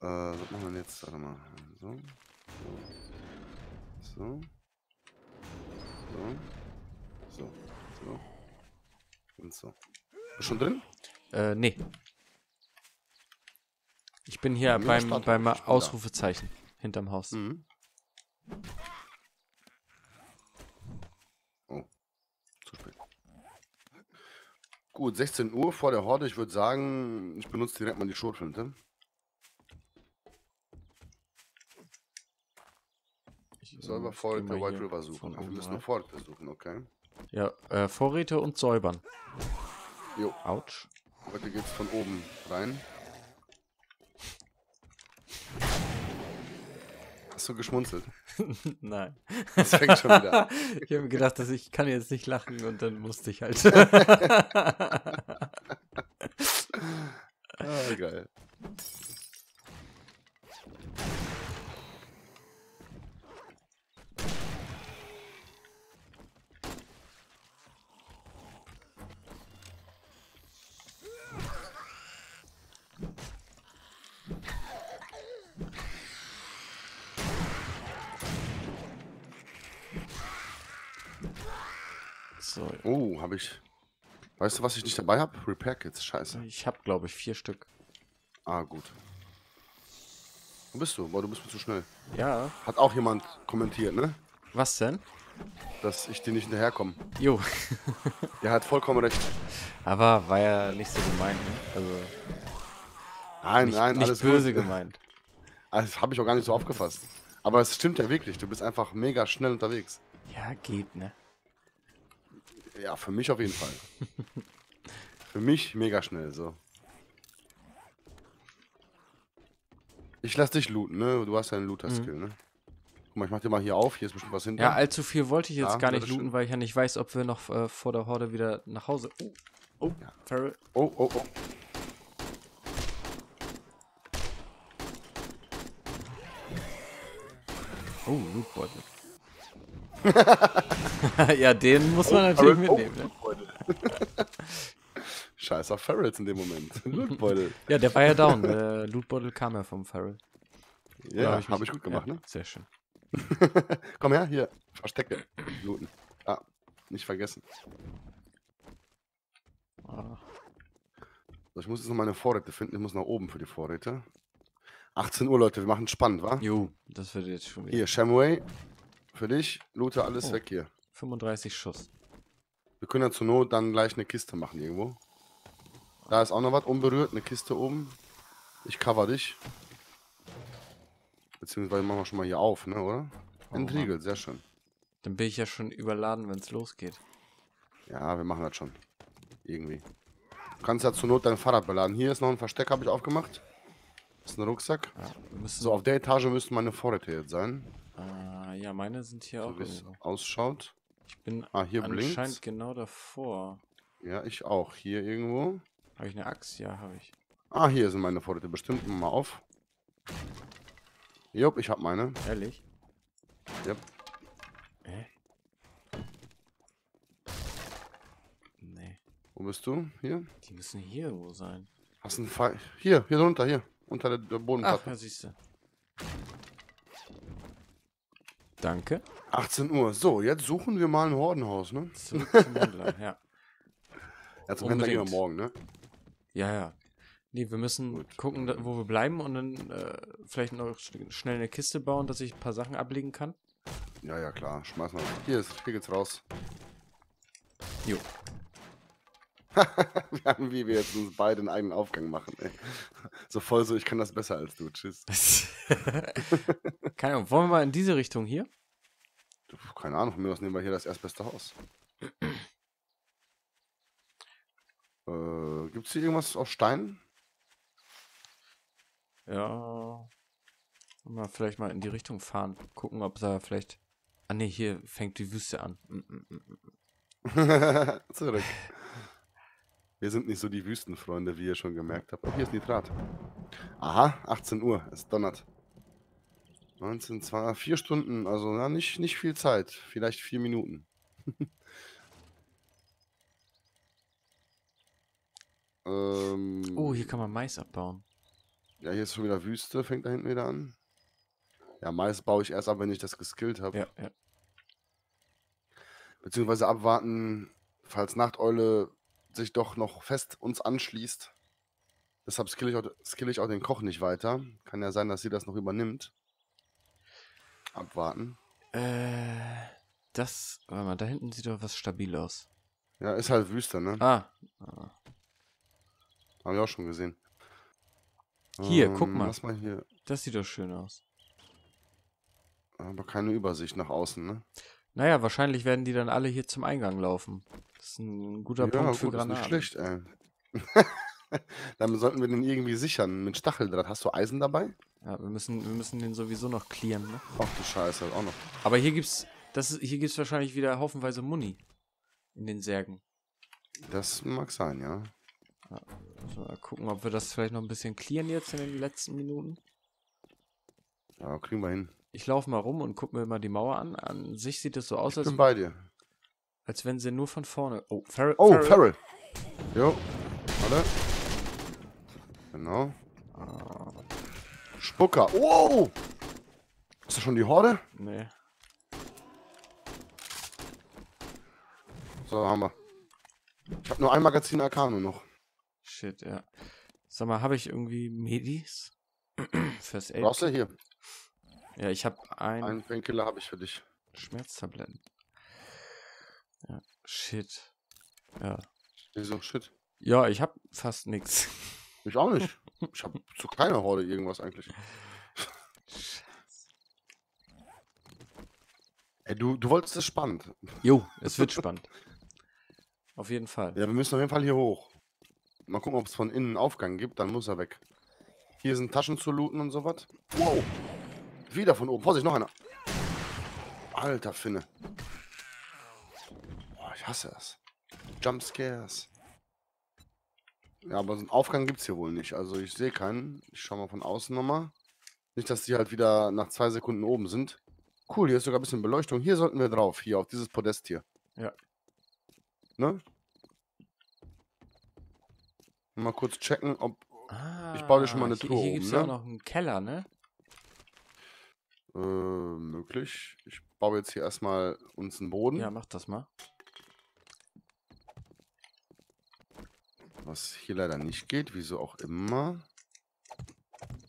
Äh, was machen wir denn jetzt? Warte mal. So. So. So. So. So. Und so. Bist schon drin? Äh, nee. Ich bin hier beim, beim. Ausrufezeichen hinterm Haus. Mhm. Oh, zu spät. Gut, 16 Uhr vor der Horde. Ich würde sagen, ich benutze direkt mal die Schrotflinte. Geh Vorräte mal White River suchen? Ach, wir müssen Vorräte suchen, okay. Ja, äh, Vorräte und säubern. Jo, Autsch. heute geht's von oben rein. Hast du geschmunzelt? Nein. Das fängt schon wieder an. ich habe mir gedacht, dass ich kann jetzt nicht lachen und dann musste ich halt. Ah, geil. so, Oh, habe ich. Weißt du, was ich nicht dabei habe? Repair Kits. Scheiße. ich habe glaube ich vier Stück. Ah, gut. Wo bist du? Boah, du bist mir zu schnell. Ja. Hat auch jemand kommentiert, ne? Was denn? Dass ich dir nicht hinterherkomme. Jo. Der hat vollkommen recht. Aber war ja nicht so gemeint, ne? Also Nein, nicht, nein, nicht alles böse gut. gemeint. Also, Das habe ich auch gar nicht so aufgefasst. Aber es stimmt ja wirklich. Du bist einfach mega schnell unterwegs. Ja, geht, ne? Ja, für mich auf jeden Fall. für mich mega schnell, so. Ich lass dich looten, ne? Du hast ja einen Looter-Skill, ne? Guck mal, ich mach dir mal hier auf. Hier ist bestimmt was hinter. Ja, allzu viel wollte ich jetzt Ja, gar nicht looten, stimmt. weil ich ja nicht weiß, ob wir noch äh, vor der Horde wieder nach Hause. Oh, oh, Ja. Feral. Oh, oh, oh. Oh, Lootbeutel. ja, den muss man Oh, natürlich Feral- oh, mitnehmen, ne? Scheiß auf Ferrets in dem Moment. Lootbeutel. Ja, der war ja down. Der Lootbeutel kam ja vom. Da Ja, hab habe mich- ich gut gemacht, ja, ne? Sehr schön. Komm her, hier. Verstecke. Looten. Ah, nicht vergessen. Ah, So, ich muss jetzt noch meine Vorräte finden. Ich muss nach oben für die Vorräte. 18 Uhr, Leute. Wir machen spannend, wa? jo, das wird jetzt schon wieder. Hier, Shamway. Für dich. Loote alles Oh. weg hier. 35 Schuss. Wir können ja zur Not dann gleich eine Kiste machen irgendwo. Da ist auch noch was unberührt. Eine Kiste oben. Ich cover dich. Beziehungsweise machen wir schon mal hier auf, ne, oder? Oh, Entriegelt, sehr schön. Dann bin ich ja schon überladen, wenn es losgeht. Ja, wir machen das schon. Irgendwie. Du kannst ja zur Not dein Fahrrad beladen. Hier ist noch ein Versteck, habe ich aufgemacht. Das ist ein Rucksack. Ja, So, auf der Etage müssten meine Vorräte jetzt sein. äh, ja, meine sind hier So auch wie es ausschaut. Ich bin Ah, hier anscheinend blinkt. genau davor. Ja, ich auch. Hier irgendwo. Habe ich eine Axt? Ja, habe ich. Ah, hier sind meine Vorräte. Bestimmt mal auf. Jupp, ich hab meine. Ehrlich? Jupp. Hä? Nee, Wo bist du? Hier? die müssen hier irgendwo sein. Hast du einen Pfeil? Hier, hier drunter, hier. Unter der, der Ach, Bodenplatte. ja, siehst du. Danke. 18 Uhr. So, jetzt suchen wir mal ein Hordenhaus, ne? Zurück zum Händler, ja. Ja, zum Händler gehen wir morgen, ne? Ja, ja. Nee, wir müssen Gut. gucken, da- wo wir bleiben und dann äh, vielleicht noch sch- schnell eine Kiste bauen, dass ich ein paar Sachen ablegen kann. Ja, ja, klar. Schmeiß mal. Hier, ist, hier geht's raus. Jo. wir haben, wie wir jetzt uns beide einen eigenen Aufgang machen, ey. So voll so, ich kann das besser als du. Tschüss. Keine Ahnung, wollen wir mal in diese Richtung hier? Keine Ahnung, von mir aus nehmen wir hier das erstbeste Haus. äh, gibt's hier irgendwas aus Stein? Ja. Mal vielleicht mal in die Richtung fahren. Gucken, ob da vielleicht. Ah ne, hier fängt die Wüste an. Mm, mm, mm. Zurück. Wir sind nicht so die Wüstenfreunde, wie ihr schon gemerkt habt. Oh, hier ist Nitrat. Aha, 18 Uhr, es donnert. 19, 2, 4 Stunden, also ja, nicht, nicht viel Zeit. Vielleicht 4 Minuten. ähm, Oh, hier kann man Mais abbauen. Ja, hier ist schon wieder Wüste, fängt da hinten wieder an. Ja, Mais baue ich erst ab, wenn ich das geskillt habe. Ja, ja. Beziehungsweise abwarten, falls Nachteule sich doch noch fest uns anschließt. Deshalb skill ich, auch, skill ich auch den Koch nicht weiter. Kann ja sein, dass sie das noch übernimmt. Abwarten. Äh, das. Warte mal, da hinten sieht doch was stabil aus. Ja, ist halt Wüste, ne? Ah. ah. Haben wir auch schon gesehen. Hier, guck mal. Lass mal hier. Das sieht doch schön aus. Aber keine Übersicht nach außen, ne? Naja, wahrscheinlich werden die dann alle hier zum Eingang laufen. Das ist ein guter Punkt für gut, ist nicht Granaten. schlecht, ey. Dann sollten wir den irgendwie sichern mit Stacheldraht. Hast du Eisen dabei? Ja, wir müssen, wir müssen den sowieso noch clearen, ne? Ach du Scheiße, auch noch. Aber hier gibt's. Das ist, hier gibt's wahrscheinlich wieder haufenweise Muni. In den Särgen. Das mag sein, ja. Müssen wir mal gucken, ob wir das vielleicht noch ein bisschen clearen jetzt in den letzten Minuten. Ja, kriegen wir hin. Ich laufe mal rum und guck mir mal die Mauer an. An sich sieht es so aus, Ich als, bin bei dir. als wenn sie nur von vorne. Oh, Farrell. Oh, Farrell. Jo. Warte. Genau. Spucker. Wow! Ist das schon die Horde? nee. So, haben wir. Ich habe nur ein Magazin Arcano noch. Shit, ja. Sag mal, habe ich irgendwie Medis? Fürs Aid? Brauchst du hier? Ja, ich habe ein, Einen Painkiller habe ich für dich. Schmerztabletten. Ja, shit. Ja. Wieso? Shit. Ja, ich habe fast nichts. Ich auch nicht. Ich habe zu keiner Horde irgendwas eigentlich. Ey, du, du wolltest es spannend. Jo, es wird spannend. Auf jeden Fall. Ja, wir müssen auf jeden Fall hier hoch. Mal gucken, ob es von innen einen Aufgang gibt, dann muss er weg. Hier sind Taschen zu looten und sowas. Wow. Wieder von oben. Vorsicht, noch einer. Alter Finne. Boah, ich hasse es. Jump Scares. Ja, aber so einen Aufgang gibt es hier wohl nicht. Also ich sehe keinen. Ich schau mal von außen nochmal. Nicht, dass die halt wieder nach zwei Sekunden oben sind. Cool, hier ist sogar ein bisschen Beleuchtung. Hier sollten wir drauf. Hier, auf dieses Podest hier. Ja. Ne? Mal kurz checken, ob. Ah, baue dir schon mal eine hier, Tour Hier ja auch ne? noch einen Keller, ne? Äh, möglich. Ich baue jetzt hier erstmal uns einen Boden. Ja, mach das mal. Was hier leider nicht geht, wieso auch immer.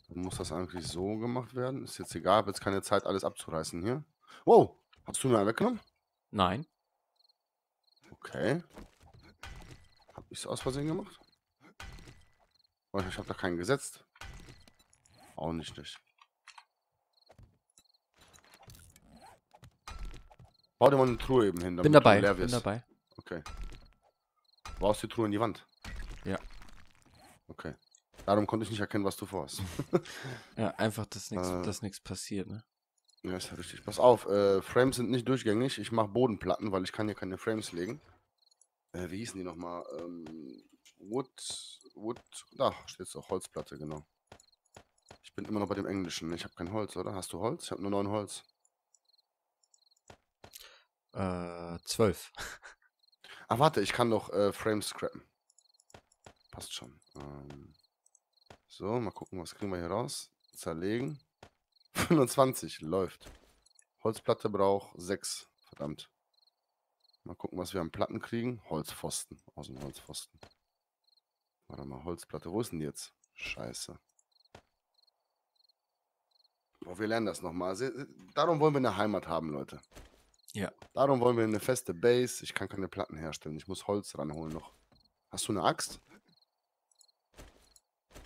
Dann muss das eigentlich so gemacht werden. Ist jetzt egal, habe jetzt keine Zeit, alles abzureißen hier. Wow, hast du mir einen weggenommen? Nein. Okay. Hab ich es aus Versehen gemacht? Oh, ich habe da keinen gesetzt. Auch nicht nicht. Bau dir mal eine Truhe eben hin, damit Bin du dabei, bin dabei. Okay. Baust die Truhe in die Wand? Ja. Okay. Darum konnte ich nicht erkennen, was du vorhast. Ja, einfach, dass nichts Äh. dass passiert, ne? ja, ist ja richtig. Pass auf, äh, Frames sind nicht durchgängig. Ich mache Bodenplatten, weil ich kann hier keine Frames legen. Äh, wie hießen die nochmal? Ähm, Wood, Wood, da steht es auch, Holzplatte, genau. Ich bin immer noch bei dem Englischen. Ich habe kein Holz, oder? Hast du Holz? Ich habe nur neun Holz. Äh, zwölf. Ah, warte, ich kann doch äh, Frames scrappen. Passt schon. Ähm, so, mal gucken, was kriegen wir hier raus. Zerlegen. 25, läuft. Holzplatte braucht 6. Verdammt. Mal gucken, was wir an Platten kriegen. Holzpfosten. Aus dem Holzpfosten. Warte mal, Holzplatte. Wo ist denn die jetzt? Scheiße. Boah, wir lernen das nochmal. Darum wollen wir eine Heimat haben, Leute. Ja. Darum wollen wir eine feste Base. Ich kann keine Platten herstellen. Ich muss Holz ranholen noch. Hast du eine Axt?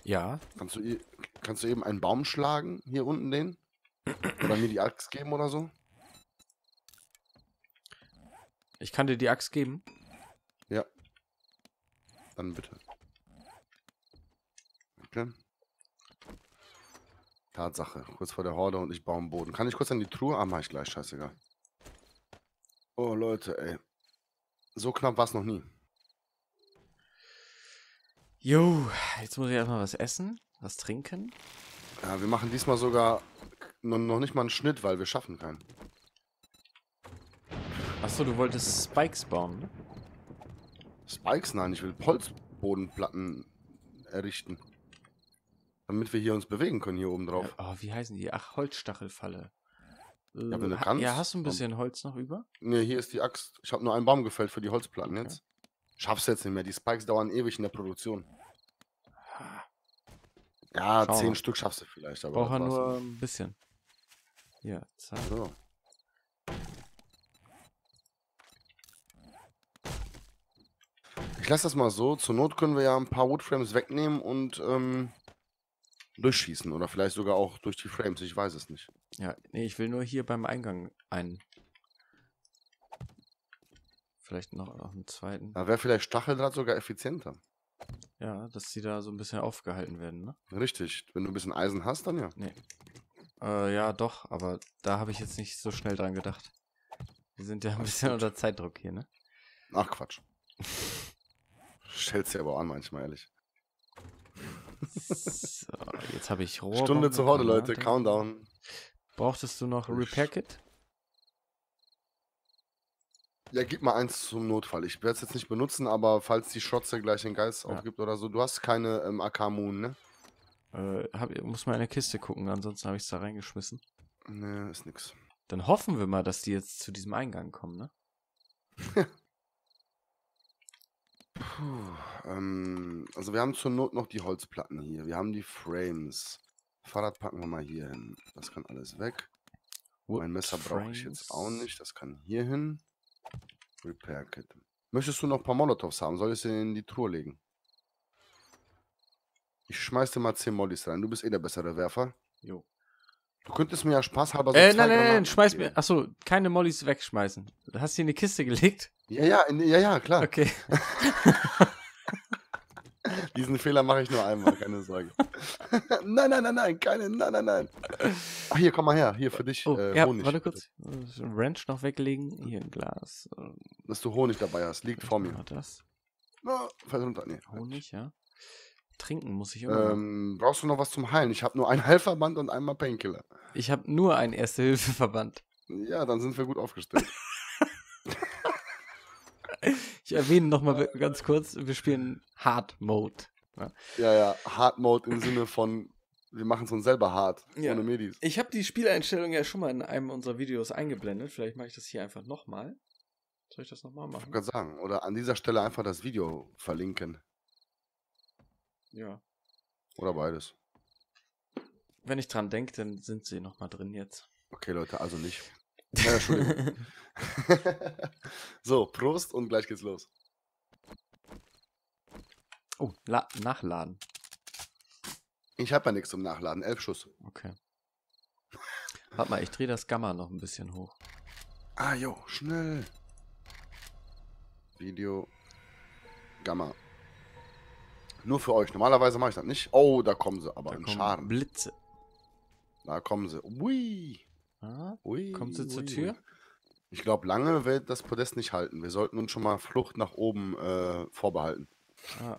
Ja, Kannst du, kannst du eben einen Baum schlagen, hier unten den? Oder mir die Axt geben oder so? ich kann dir die Axt geben. Dann bitte. Okay. Tatsache. Kurz vor der Horde und ich baue einen Boden. Kann ich kurz an die Truhe? Ah, mach ich gleich. Scheißegal. Oh, Leute, ey. So knapp war es noch nie. Jo, jetzt muss ich erstmal was essen, was trinken. Ja, wir machen diesmal sogar noch, nicht mal einen Schnitt, weil wir schaffen keinen. Achso, du wolltest Spikes bauen, ne? Spikes? Nein, ich will Holzbodenplatten errichten. Damit wir hier uns bewegen können, hier oben drauf. Ja, oh, wie heißen die? Ach, Holzstachelfalle. Äh, wenn du ha- ja, hast du ein bisschen Holz noch über? Ne, hier ist die Axt. Ich habe nur einen Baum gefällt für die Holzplatten Okay. jetzt. Schaffst du jetzt nicht mehr. Die Spikes dauern ewig in der Produktion. Ja, Schauen wir zehn mal. Stück schaffst du vielleicht. Aber er war's nur ein bisschen. Hier, zack. So. Ich lasse das mal so. Zur Not können wir ja ein paar Woodframes wegnehmen und ähm, durchschießen. Oder vielleicht sogar auch durch die Frames. Ich weiß es nicht. Ja, nee, ich will nur hier beim Eingang einen. Vielleicht noch, einen zweiten. Da wäre vielleicht Stacheldraht sogar effizienter. Ja, dass die da so ein bisschen aufgehalten werden, ne? Richtig. Wenn du ein bisschen Eisen hast, dann ja. Nee. Äh, ja, doch, aber da habe ich jetzt nicht so schnell dran gedacht. Wir sind ja ein bisschen gut. unter Zeitdruck hier, ne? Ach Quatsch. Stellst dir aber an manchmal, ehrlich. So, jetzt habe ich Rohr. Stunde zur Horde, Leute. Countdown. Brauchtest du noch Repair Kit? Ja, gib mal eins zum Notfall. Ich werde es jetzt nicht benutzen, aber falls die Schrotze gleich den Geist Ja. aufgibt oder so. Du hast keine ähm, AK-Moon, ne? Äh, hab, muss mal in der Kiste gucken, ansonsten habe ich es da reingeschmissen. Ne, ist nix. Dann hoffen wir mal, dass die jetzt zu diesem Eingang kommen, ne? Puh, ähm, also wir haben zur Not noch die Holzplatten hier. Wir haben die Frames. Fahrrad packen wir mal hier hin. Das kann alles weg. Mein Messer brauche ich jetzt auch nicht. Das kann hier hin. Repair Kit. Möchtest du noch ein paar Molotovs haben? Soll ich sie in die Truhe legen? Ich schmeiß dir mal 10 Mollys rein. Du bist eh der bessere Werfer. Jo. Du könntest mir ja spaßhalber so Äh, nein, nein, nein, Granaten schmeiß mir. Achso, keine Mollys wegschmeißen. Hast du die in die Kiste gelegt? Ja, ja, in, ja, ja, klar. Okay. Diesen Fehler mache ich nur einmal, keine Sorge. nein, nein, nein, nein, keine, nein, nein, nein. Ach, hier, komm mal her, hier für dich Oh, äh, ja, Honig. warte kurz. Ranch noch weglegen. Hier ein Glas. Äh, Dass du Honig dabei hast, liegt vor mir. Das. Na, fällt runter, nee. Honig, ja. Trinken muss ich immer. Ähm, brauchst du noch was zum Heilen? Ich habe nur ein Heilverband und einmal Painkiller. Ich habe nur einen Erste-Hilfe-Verband. Ja, dann sind wir gut aufgestellt. Ich erwähne nochmal ganz kurz, wir spielen Hard Mode. ja, ja, Hard Mode im Sinne von, wir machen es uns selber hart, Ja. ohne Medis. Ich habe die Spieleinstellung ja schon mal in einem unserer Videos eingeblendet. Vielleicht mache ich das hier einfach nochmal. Soll ich das nochmal Ich machen? kann sagen, oder an dieser Stelle einfach das Video verlinken. Ja. Oder beides. Wenn ich dran denke, dann sind sie nochmal drin jetzt. Okay, Leute, also nicht. Ja, Entschuldigung. so, Prost und gleich geht's los. oh, la nachladen. Ich habe ja nichts zum Nachladen. Elf Schuss. Okay. Warte mal, ich drehe das Gamma noch ein bisschen hoch. Ah, jo, schnell. Video. Gamma. Nur für euch. Normalerweise mache ich das nicht. Oh, da kommen sie, aber Da in kommen Scharen. Blitze. Da kommen sie. Ui. Ah, Ui. kommt sie zur ui, Tür? ui. Ich glaube, lange wird das Podest nicht halten. Wir sollten uns schon mal Flucht nach oben äh, vorbehalten. Ah,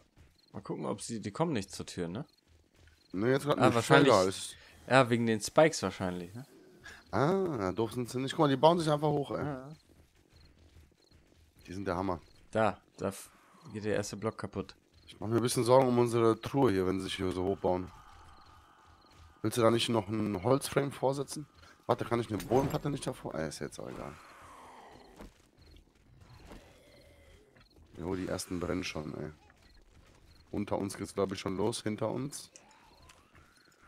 mal gucken, ob sie. Die kommen nicht zur Tür, ne? Ne, jetzt gerade Ah, nicht. wahrscheinlich- ist- Ja, wegen den Spikes wahrscheinlich, ne? Ah, doof sind sie nicht. Guck mal, die bauen sich einfach hoch, ey. Ah. Die sind der Hammer. Da, da geht der erste Block kaputt. Ich mache mir ein bisschen Sorgen um unsere Truhe hier, wenn sie sich hier so hochbauen. Willst du da nicht noch einen Holzframe vorsetzen? Warte, kann ich eine Bodenplatte nicht davor? Ah, ist jetzt auch egal. Jo, die ersten brennen schon, ey. Unter uns geht's, glaube ich, schon los, hinter uns.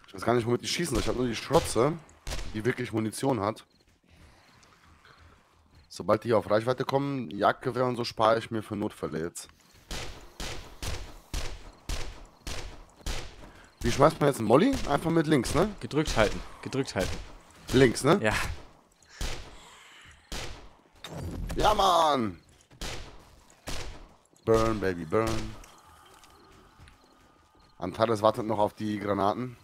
Ich weiß gar nicht, womit die schießen. Ich habe nur die Schrotze, die wirklich Munition hat. Sobald die hier auf Reichweite kommen, Jagdgewehr und so spare ich mir für Notfälle jetzt. Wie schmeißt man jetzt einen Molly? Einfach mit links, ne? Gedrückt halten, gedrückt halten. Links, ne? Ja, Ja, Mann! Burn, Baby, burn. Antares wartet noch auf die Granaten.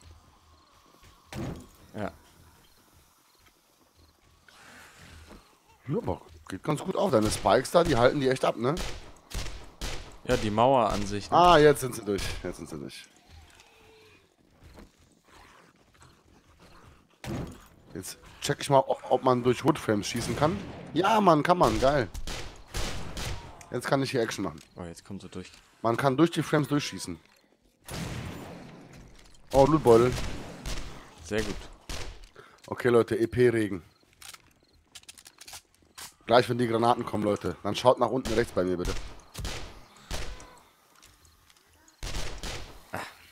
ja. Ja, aber geht ganz gut auf. Deine Spikes da, die halten die echt ab, ne? Ja, die Mauer an sich. Ne? Ah, jetzt sind sie durch. Jetzt sind sie durch. Jetzt check ich mal, ob, ob man durch Woodframes schießen kann. Ja, Mann, kann man. Geil. Jetzt kann ich hier Action machen. Oh, jetzt kommt so durch. Man kann durch die Frames durchschießen. Oh, Lootbeutel. Sehr gut. Okay, Leute, EP-Regen. Gleich, wenn die Granaten kommen, Leute. Dann schaut nach unten rechts bei mir, bitte.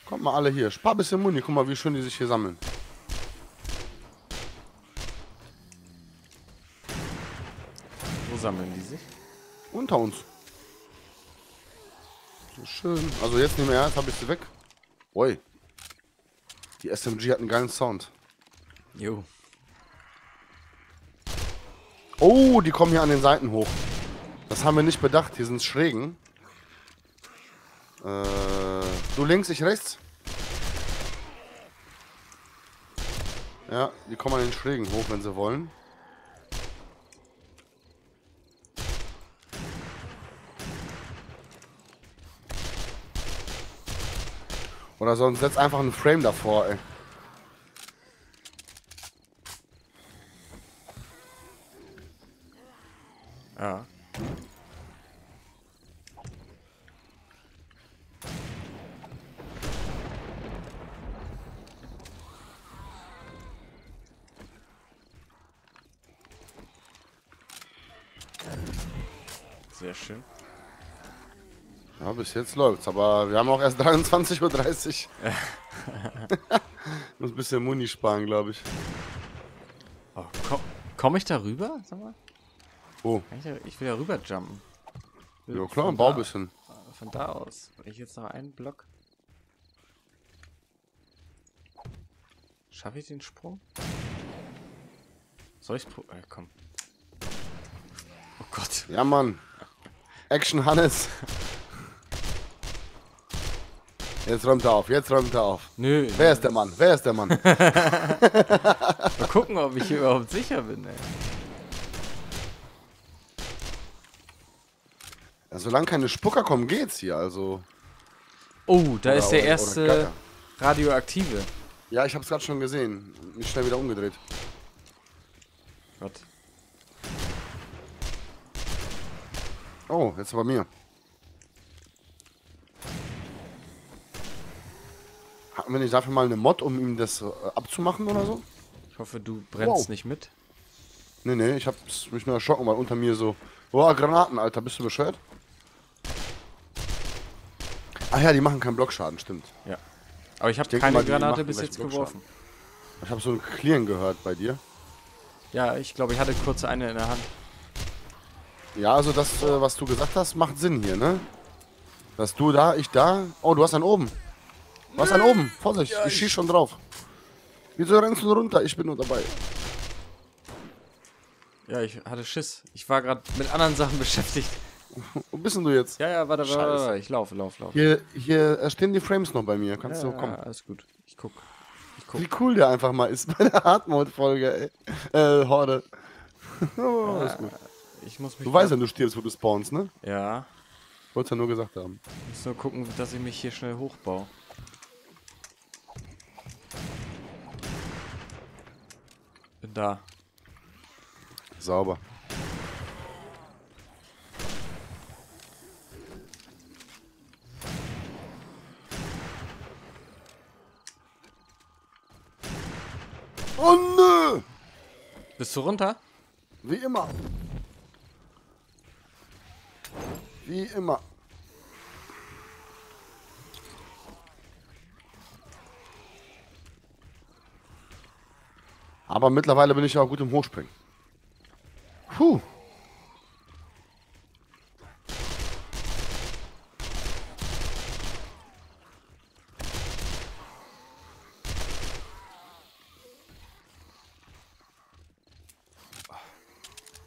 Kommt mal alle hier. Spar ein bisschen Muni. Guck mal, wie schön die sich hier sammeln. Sammeln die sich? Unter uns. So schön. Also jetzt nicht mehr. Jetzt habe ich sie weg. Oi. Die SMG hat einen geilen Sound. Jo. Oh, die kommen hier an den Seiten hoch. Das haben wir nicht bedacht. Hier sind Schrägen. Äh, du links, ich rechts. Ja, die kommen an den Schrägen hoch, wenn sie wollen. Oder sonst setz einfach einen Frame davor, ey. Ja. Sehr schön. Ja, bis jetzt läuft's, aber wir haben auch erst 23.30 Uhr. Muss ein bisschen Muni sparen, glaube ich. Oh, komm, komm ich da rüber? Sag mal. Oh, ich, da, ich will ja rüber jumpen. ja klar, bau da- ein bisschen. Von da aus. Wenn ich jetzt noch einen Block. Schaffe ich den Sprung? Soll ich pro äh, komm. Oh Gott. Ja, Mann. Action Hannes. Jetzt räumt er auf, jetzt räumt er auf. Nö. Wer ist der Mann? Wer ist der Mann? Mal gucken, ob ich hier überhaupt sicher bin, ey. Ja, solange keine Spucker kommen, geht's hier, also. Oh, da Oder- ist der oder- oder erste Geier. radioaktive. Ja, ich hab's gerade schon gesehen. Mich schnell wieder umgedreht. Gott. Oh, jetzt bei mir. Hatten wir nicht dafür mal eine Mod, um ihm das äh, abzumachen oder so? Ich hoffe, du brennst Wow. nicht mit. Nee, nee, ich hab's mich nur erschrocken, weil unter mir so. Boah, Granaten, Alter, bist du bescheuert? Ach ja, die machen keinen Blockschaden, stimmt. Ja. Aber ich habe keine mal, Granate bis jetzt geworfen. Ich habe so ein Klirren gehört bei dir. Ja, ich glaube, ich hatte kurz eine in der Hand. Ja, also das, äh, was du gesagt hast, macht Sinn hier, ne? Dass du da, ich da. Oh, du hast einen oben. Hast einen oben. Vorsicht, ich schieß schon drauf. Wieso rennst du runter? Ich bin nur dabei. Ja, ich hatte Schiss. Ich war gerade mit anderen Sachen beschäftigt. Wo bist denn du jetzt? Ja, ja, warte, warte, warte. Ich laufe, laufe, laufe. Hier, hier äh, stehen die Frames noch bei mir. Kannst ja, du kommen. Ja, alles gut. Ich guck. Ich guck. Wie cool der einfach mal ist bei der Hard-Mode-Folge, ey. Äh, Horde. oh, gut. Ich muss mich. Du weißt, wenn du stirbst, wo du spawnst, ne? Ja. Wollt's ja nur gesagt haben. Ich muss nur gucken, dass ich mich hier schnell hochbaue. Bin da. Sauber. Oh nö! Bist du runter? Wie immer. Wie immer. Aber mittlerweile bin ich ja auch gut im Hochspringen. Puh.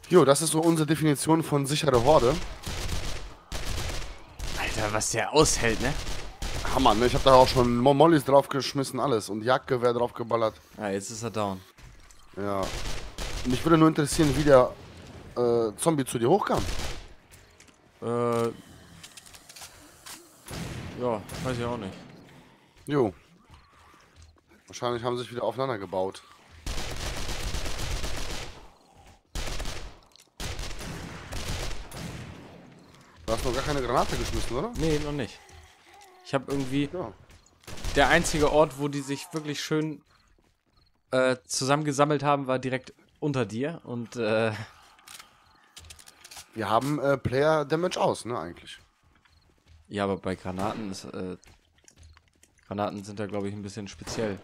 Jo, das ist so unsere Definition von sichere Horde. Alter, was der aushält, ne? Hammer, ne? Ich habe da auch schon Mo- Mollys draufgeschmissen, alles. Und Jagdgewehr draufgeballert. Ah, jetzt ist er down. Ja. Und mich würde nur interessieren, wie der äh, Zombie zu dir hochkam. Äh. Ja, weiß ich auch nicht. Jo. Wahrscheinlich haben sie sich wieder aufeinander gebaut. Du hast noch gar keine Granate geschmissen, oder? Nee, noch nicht. Ich habe irgendwie. Ja. Der einzige Ort, wo die sich wirklich schön äh, zusammengesammelt haben, war direkt unter dir. Und äh, Wir haben äh, Player Damage aus, ne, eigentlich. ja, aber bei Granaten ist. Äh, Granaten sind da, glaube ich, ein bisschen speziell.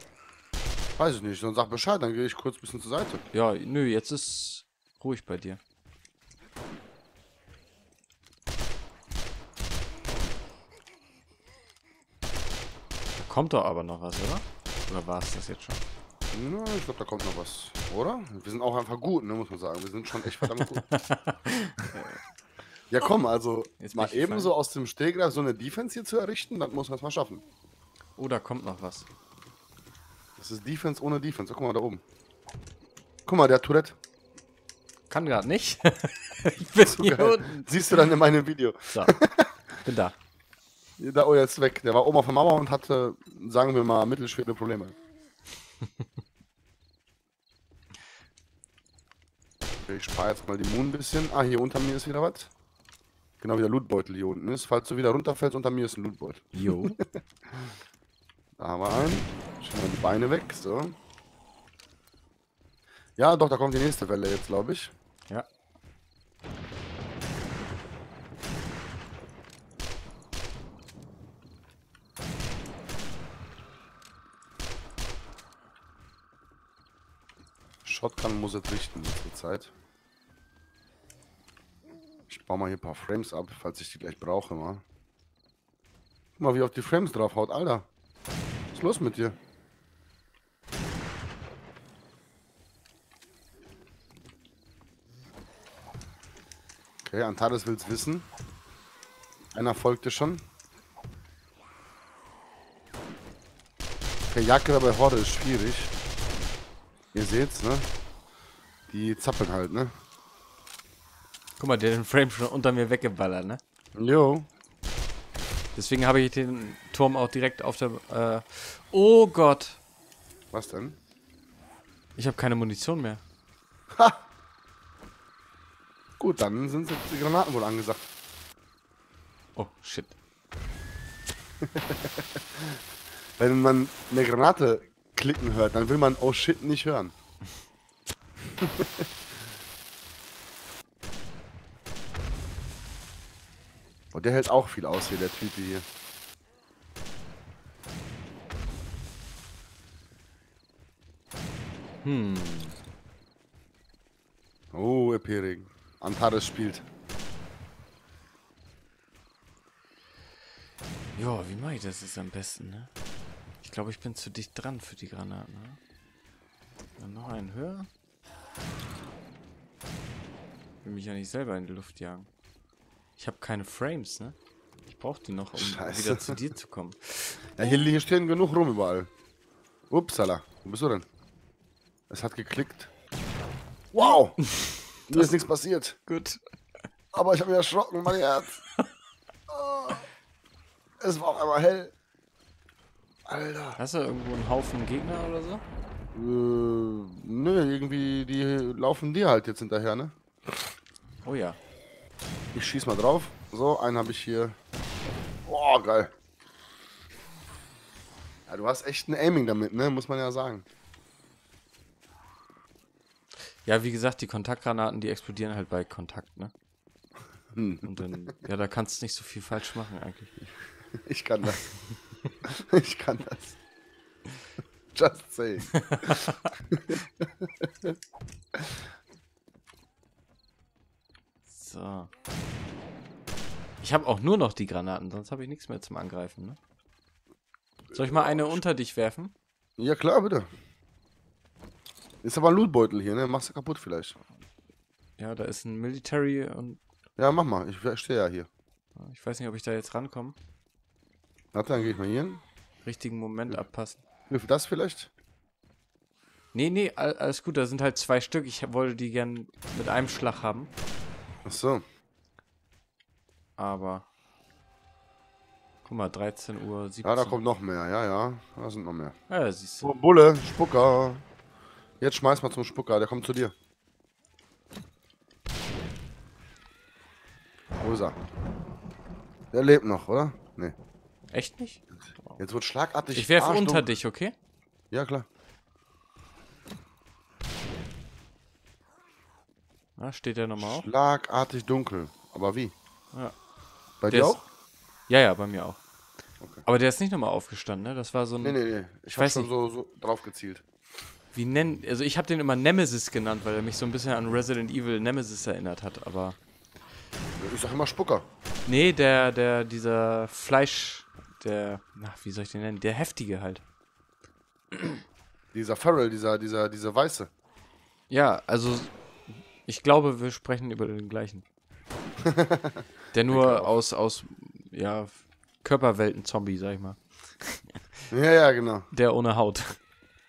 Weiß ich nicht. Dann sag Bescheid, dann gehe ich kurz ein bisschen zur Seite. Ja, nö, jetzt ist ruhig bei dir. Da kommt doch aber noch was, oder? Oder war es das jetzt schon? Na, ich glaube, da kommt noch was, oder? Wir sind auch einfach gut, ne, muss man sagen. Wir sind schon echt verdammt gut. ja, komm, also Jetzt mal ich eben gefallen. so aus dem Stegreif so eine Defense hier zu errichten, das muss man mal schaffen. Oh, da kommt noch was. Das ist Defense ohne Defense. Oh, guck mal da oben. Guck mal, der Tourette. Kann gerade nicht. ich bin hier Geil. unten. Siehst du dann in meinem Video. So, bin da. Da, oh, jetzt weg. Der war oben auf der Mauer und hatte, sagen wir mal, mittelschwere Probleme. Okay, ich spare jetzt mal die Moon ein bisschen. Ah, hier unter mir ist wieder was. Genau wie der Lootbeutel hier unten ist. Falls du wieder runterfällst, unter mir ist ein Lootbeutel. Jo. Da haben wir einen. Schon mal die Beine weg. So. Ja, doch, da kommt die nächste Welle jetzt, glaube ich. Ja. Shotgun muss jetzt richten zur Zeit. Ich baue mal hier ein paar Frames ab, falls ich die gleich brauche mal. Guck mal, wie auf die Frames draufhaut, Alter. Was ist los mit dir? Okay, Antares will's wissen. Einer folgte schon. Okay, Jagdgewehr bei Horde ist schwierig. Ihr seht's, ne? Die zappeln halt, ne? Guck mal, der hat den Frame schon unter mir weggeballert, ne? Jo. Deswegen habe ich den Turm auch direkt auf der. Äh oh Gott. Was denn? Ich habe keine Munition mehr. Ha! Gut, dann sind jetzt die Granaten wohl angesagt. Oh, shit. Wenn man eine Granate klicken hört, dann will man oh shit nicht hören. Und der hält auch viel aus hier, der Typ hier. Hm. Oh, Epiring. Antares spielt. Ja, wie mache ich das jetzt am besten, ne? Ich glaube, ich bin zu dicht dran für die Granaten, ne? Dann noch einen höher. will mich ja nicht selber in die Luft jagen. Ich habe keine Frames, ne? Ich brauche die noch, um Scheiße. wieder zu dir zu kommen. Ja, hier, hier stehen genug rum überall. Upsala. Wo bist du denn? Es hat geklickt. Wow! Mir ist nichts passiert. Gut. Aber ich habe mich erschrocken, mein Herz. Oh. Es war auf einmal hell. Alter. Hast du irgendwo einen Haufen Gegner oder so? Äh, nö, irgendwie, die laufen dir halt jetzt hinterher, ne? Oh ja. Ich schieß mal drauf. So, einen habe ich hier. Boah, geil. Ja, du hast echt ein Aiming damit, ne? Muss man ja sagen. Ja, wie gesagt, die Kontaktgranaten, die explodieren halt bei Kontakt, ne? Hm. Und dann, ja, da kannst du nicht so viel falsch machen eigentlich. Ich kann das. ich kann das. Just saying. So. Ich habe auch nur noch die Granaten, sonst habe ich nichts mehr zum Angreifen, ne? Soll ich mal eine unter dich werfen? Ja, klar, bitte. Ist aber ein Lootbeutel hier, ne? Machst du kaputt vielleicht. Ja, da ist ein Military und Ja, mach mal. Ich stehe ja hier. ich weiß nicht, ob ich da jetzt rankomme. Warte, dann gehe ich mal hier hin. Richtigen Moment abpassen. Hilft das vielleicht? Nee, nee, all- alles gut, da sind halt zwei Stück. Ich wollte die gern mit einem Schlag haben, Ach so. aber. Guck mal, 13 Uhr 17. Ja, da kommt noch mehr. Ja, ja. Da sind noch mehr. Ja, siehst du. Oh, Bulle, Spucker. Jetzt schmeiß mal zum Spucker. Der kommt zu dir. Wo ist er? Der lebt noch, oder? Nee. Echt nicht? Jetzt wird schlagartig. Ich werfe unter dich, okay? Ja, klar. Na, steht der nochmal auf? Schlagartig dunkel. Aber wie? Ja. Bei Der dir ist- auch? Ja, ja, bei mir auch. Okay. Aber der ist nicht nochmal aufgestanden, ne? Das war so ein. Nee, nee, nee. Ich, Ich hab weiß schon nicht. so, so drauf gezielt. Wie nennen. Also ich habe den immer Nemesis genannt, weil er mich so ein bisschen an Resident Evil Nemesis erinnert hat, aber. Ich sag immer Spucker. Nee, der, der, dieser Fleisch. Der. Na, wie soll ich den nennen? Der heftige halt. Dieser Farrell, dieser, dieser, dieser Weiße. Ja, also. Ich glaube, wir sprechen über den gleichen. Der nur aus, aus, ja, Körperwelten-Zombie, sag ich mal. Ja, ja, genau. Der ohne Haut.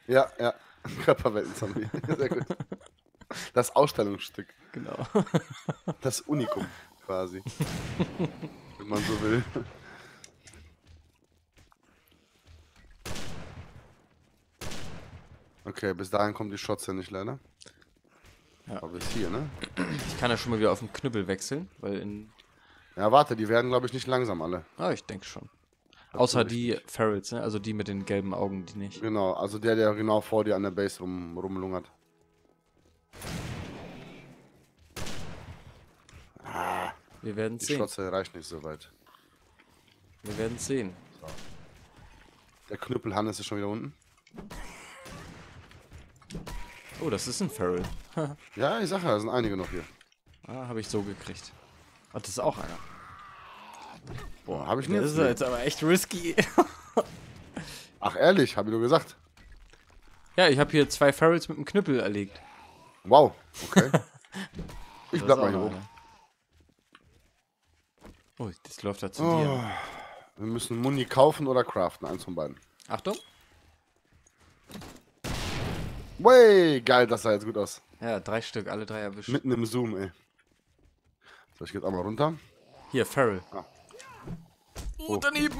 Ja, ja. Körperwelten-Zombie. Sehr gut. Das Ausstellungsstück. Genau. Das Unikum quasi. Wenn man so will. Okay, bis dahin kommt die Schotze nicht leider. Ja. Aber bis hier, ne? Ich kann ja schon mal wieder auf den Knüppel wechseln, weil in. Ja, warte, die werden, glaube ich, nicht langsam alle. Ah, ich denke schon. Außer ich die Ferrets, ne? Also die mit den gelben Augen, die nicht. Genau, also der, der genau vor dir an der Base rum, rumlungert. Wir werden Die sehen. Schlotze reicht nicht so weit. Wir werden sehen. Der Knüppel Hannes ist schon wieder unten. Oh, das ist ein Ferret. Ja, ich sag ja, da sind einige noch hier. ah, habe ich so gekriegt. Ah, das ist auch einer. Boah, habe ich Das nicht. ist jetzt aber echt risky. Ach, ehrlich, habe ich nur gesagt. ja, ich habe hier zwei Ferrets mit einem Knüppel erlegt. Wow, okay. Ich Das bleib mal hier oben. Oh, das läuft da zu Oh, dir. wir müssen Muni kaufen oder craften, eins von beiden. Achtung. Way, geil, das sah jetzt gut aus. Ja, drei Stück, alle drei erwischt. Mitten im Zoom, ey. So, ich geh jetzt einmal runter. Hier, Ferrell. Ah. Oh, daneben.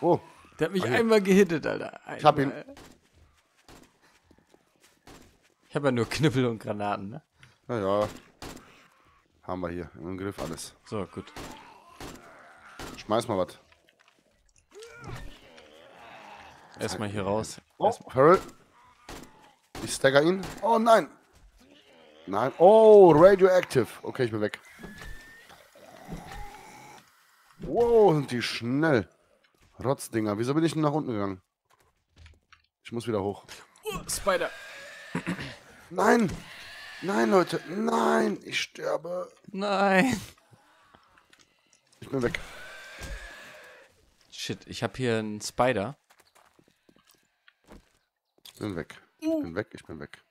Oh, Der hat mich hier. einmal gehittet, Alter. Einmal. Ich hab ihn. Ich habe ja nur Knüppel und Granaten, ne? ja, ja. Haben wir hier im Griff alles. So, gut. Schmeiß mal was. Erstmal hier raus. Oh, Farrell. Ich stagger ihn. Oh nein. Nein. Oh, radioactive. Okay, ich bin weg. Wow, sind die schnell. Rotzdinger. Wieso bin ich denn nach unten gegangen? Ich muss wieder hoch. Oh, Spider. Nein. Nein, Leute. Nein. Ich sterbe. Nein. Ich bin weg. Shit, ich habe hier einen Spider. Ich bin weg. Ich bin weg. Ich bin weg.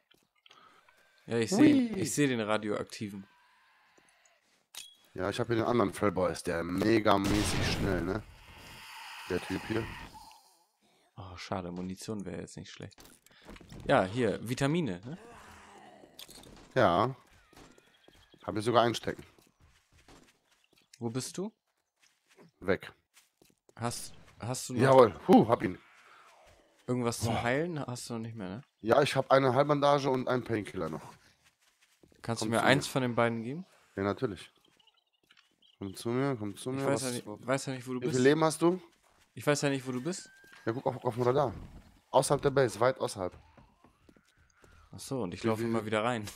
Ja, ich sehe ich seh den radioaktiven. Ja, ich habe hier den anderen Fellboy, ist der mega mäßig schnell, ne? Der Typ hier. Oh, schade, Munition wäre jetzt nicht schlecht. Ja, hier, Vitamine, ne? Ja. Habe ich sogar einstecken. Wo bist du? Weg. Hast, hast du noch Jawohl. Puh, hab ihn. irgendwas zum. Heilen? Hast du noch nicht mehr, ne? Ja, ich habe eine Halbbandage und einen Painkiller noch. Kannst Komm du mir eins mir. von den beiden geben? Ja, natürlich. Komm zu mir, komm zu mir. Ich weiß ja, nicht, weiß ja nicht, wo du Wie viel bist. Leben hast du? Ich weiß ja nicht, wo du bist. Ja, guck auf, auf dem Radar. Außerhalb der Base, weit außerhalb. Ach so, und ich laufe immer wieder rein.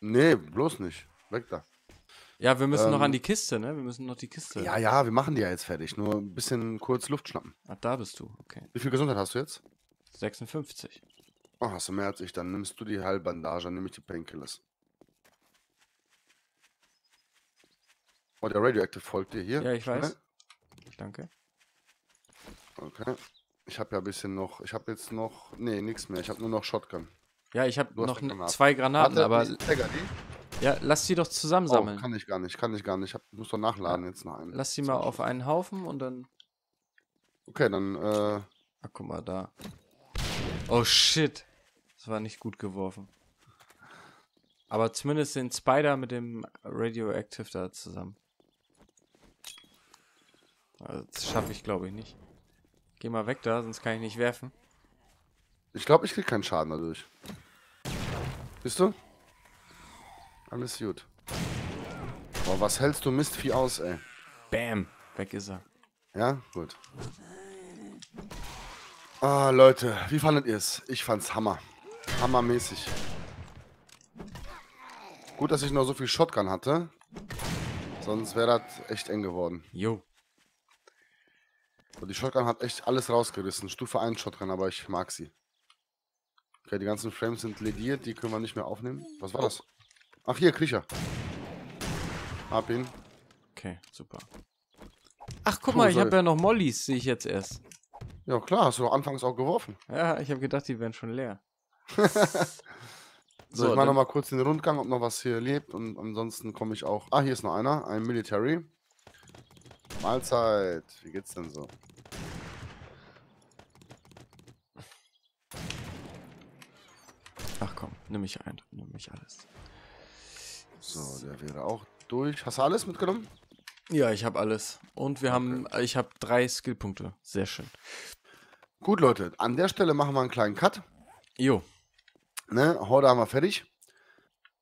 Nee, bloß nicht. Weg da. Ja, wir müssen noch an Ähm, die Kiste, ne? Wir müssen noch die Kiste. Ja, ja, wir machen die ja jetzt fertig. Nur ein bisschen kurz Luft schnappen. Ach, da bist du. Okay. Wie viel Gesundheit hast du jetzt? 56. Oh, hast du mehr als ich. Dann nimmst du die Halbbandage, dann nehme ich die Painkillers. Oh, der Radioactive folgt dir hier. Ja, ich Schnell. weiß. Danke. Okay. Ich habe ja ein bisschen noch. Ich habe jetzt noch. Nee, nichts mehr. Ich habe nur noch Shotgun. Ja, ich habe noch eine n- Granate. zwei Granaten, Warte, aber die. ja, lass die doch zusammen Oh, sammeln. kann ich gar nicht. Kann ich gar nicht. Ich hab, muss doch nachladen jetzt noch einen. lass die mal auf einen Haufen und dann. Okay, dann. Äh, Ach, guck mal da. Oh shit. Das war nicht gut geworfen. Aber zumindest den Spider mit dem Radioactive da zusammen. Also, das schaffe ich, glaube ich, nicht. Geh mal weg da, sonst kann ich nicht werfen. ich glaube, ich krieg keinen Schaden dadurch. Bist du? Alles gut. Boah, was hältst du Mistvieh aus, ey? Bam! Weg ist er. Ja, gut. Ah, Leute, wie fandet ihr es? Ich fand's Hammer. Hammermäßig. Gut, dass ich noch so viel Shotgun hatte. Sonst wäre das echt eng geworden. Jo. Und die Shotgun hat echt alles rausgerissen. Stufe 1 Shotgun, aber ich mag sie. Okay, die ganzen Frames sind lediert, die können wir nicht mehr aufnehmen. Was war das? Ach, hier, Kriecher. Hab ihn. Okay, super. Ach, guck Puh, mal, ich habe ja noch Mollys, sehe ich jetzt erst. Ja, klar, hast du doch anfangs auch geworfen. Ja, ich habe gedacht, die wären schon leer. So, So, ich mache dann- noch mal kurz den Rundgang, ob noch was hier lebt. Und ansonsten komme ich auch. Ah, hier ist noch einer. Ein Military. Mahlzeit. Wie geht's denn so? Ach komm, nimm mich ein, nimm mich alles. So, der wäre auch durch. Hast du alles mitgenommen? Ja, ich habe alles. Und wir haben, ich habe drei Skillpunkte. Sehr schön. Gut, Leute. An der Stelle machen wir einen kleinen Cut. Jo, Ne? Heute haben wir fertig.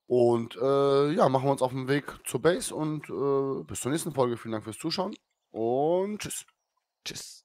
Und äh, ja, machen wir uns auf den Weg zur Base. Und äh, bis zur nächsten Folge. Vielen Dank fürs Zuschauen. Und tschüss. tschüss.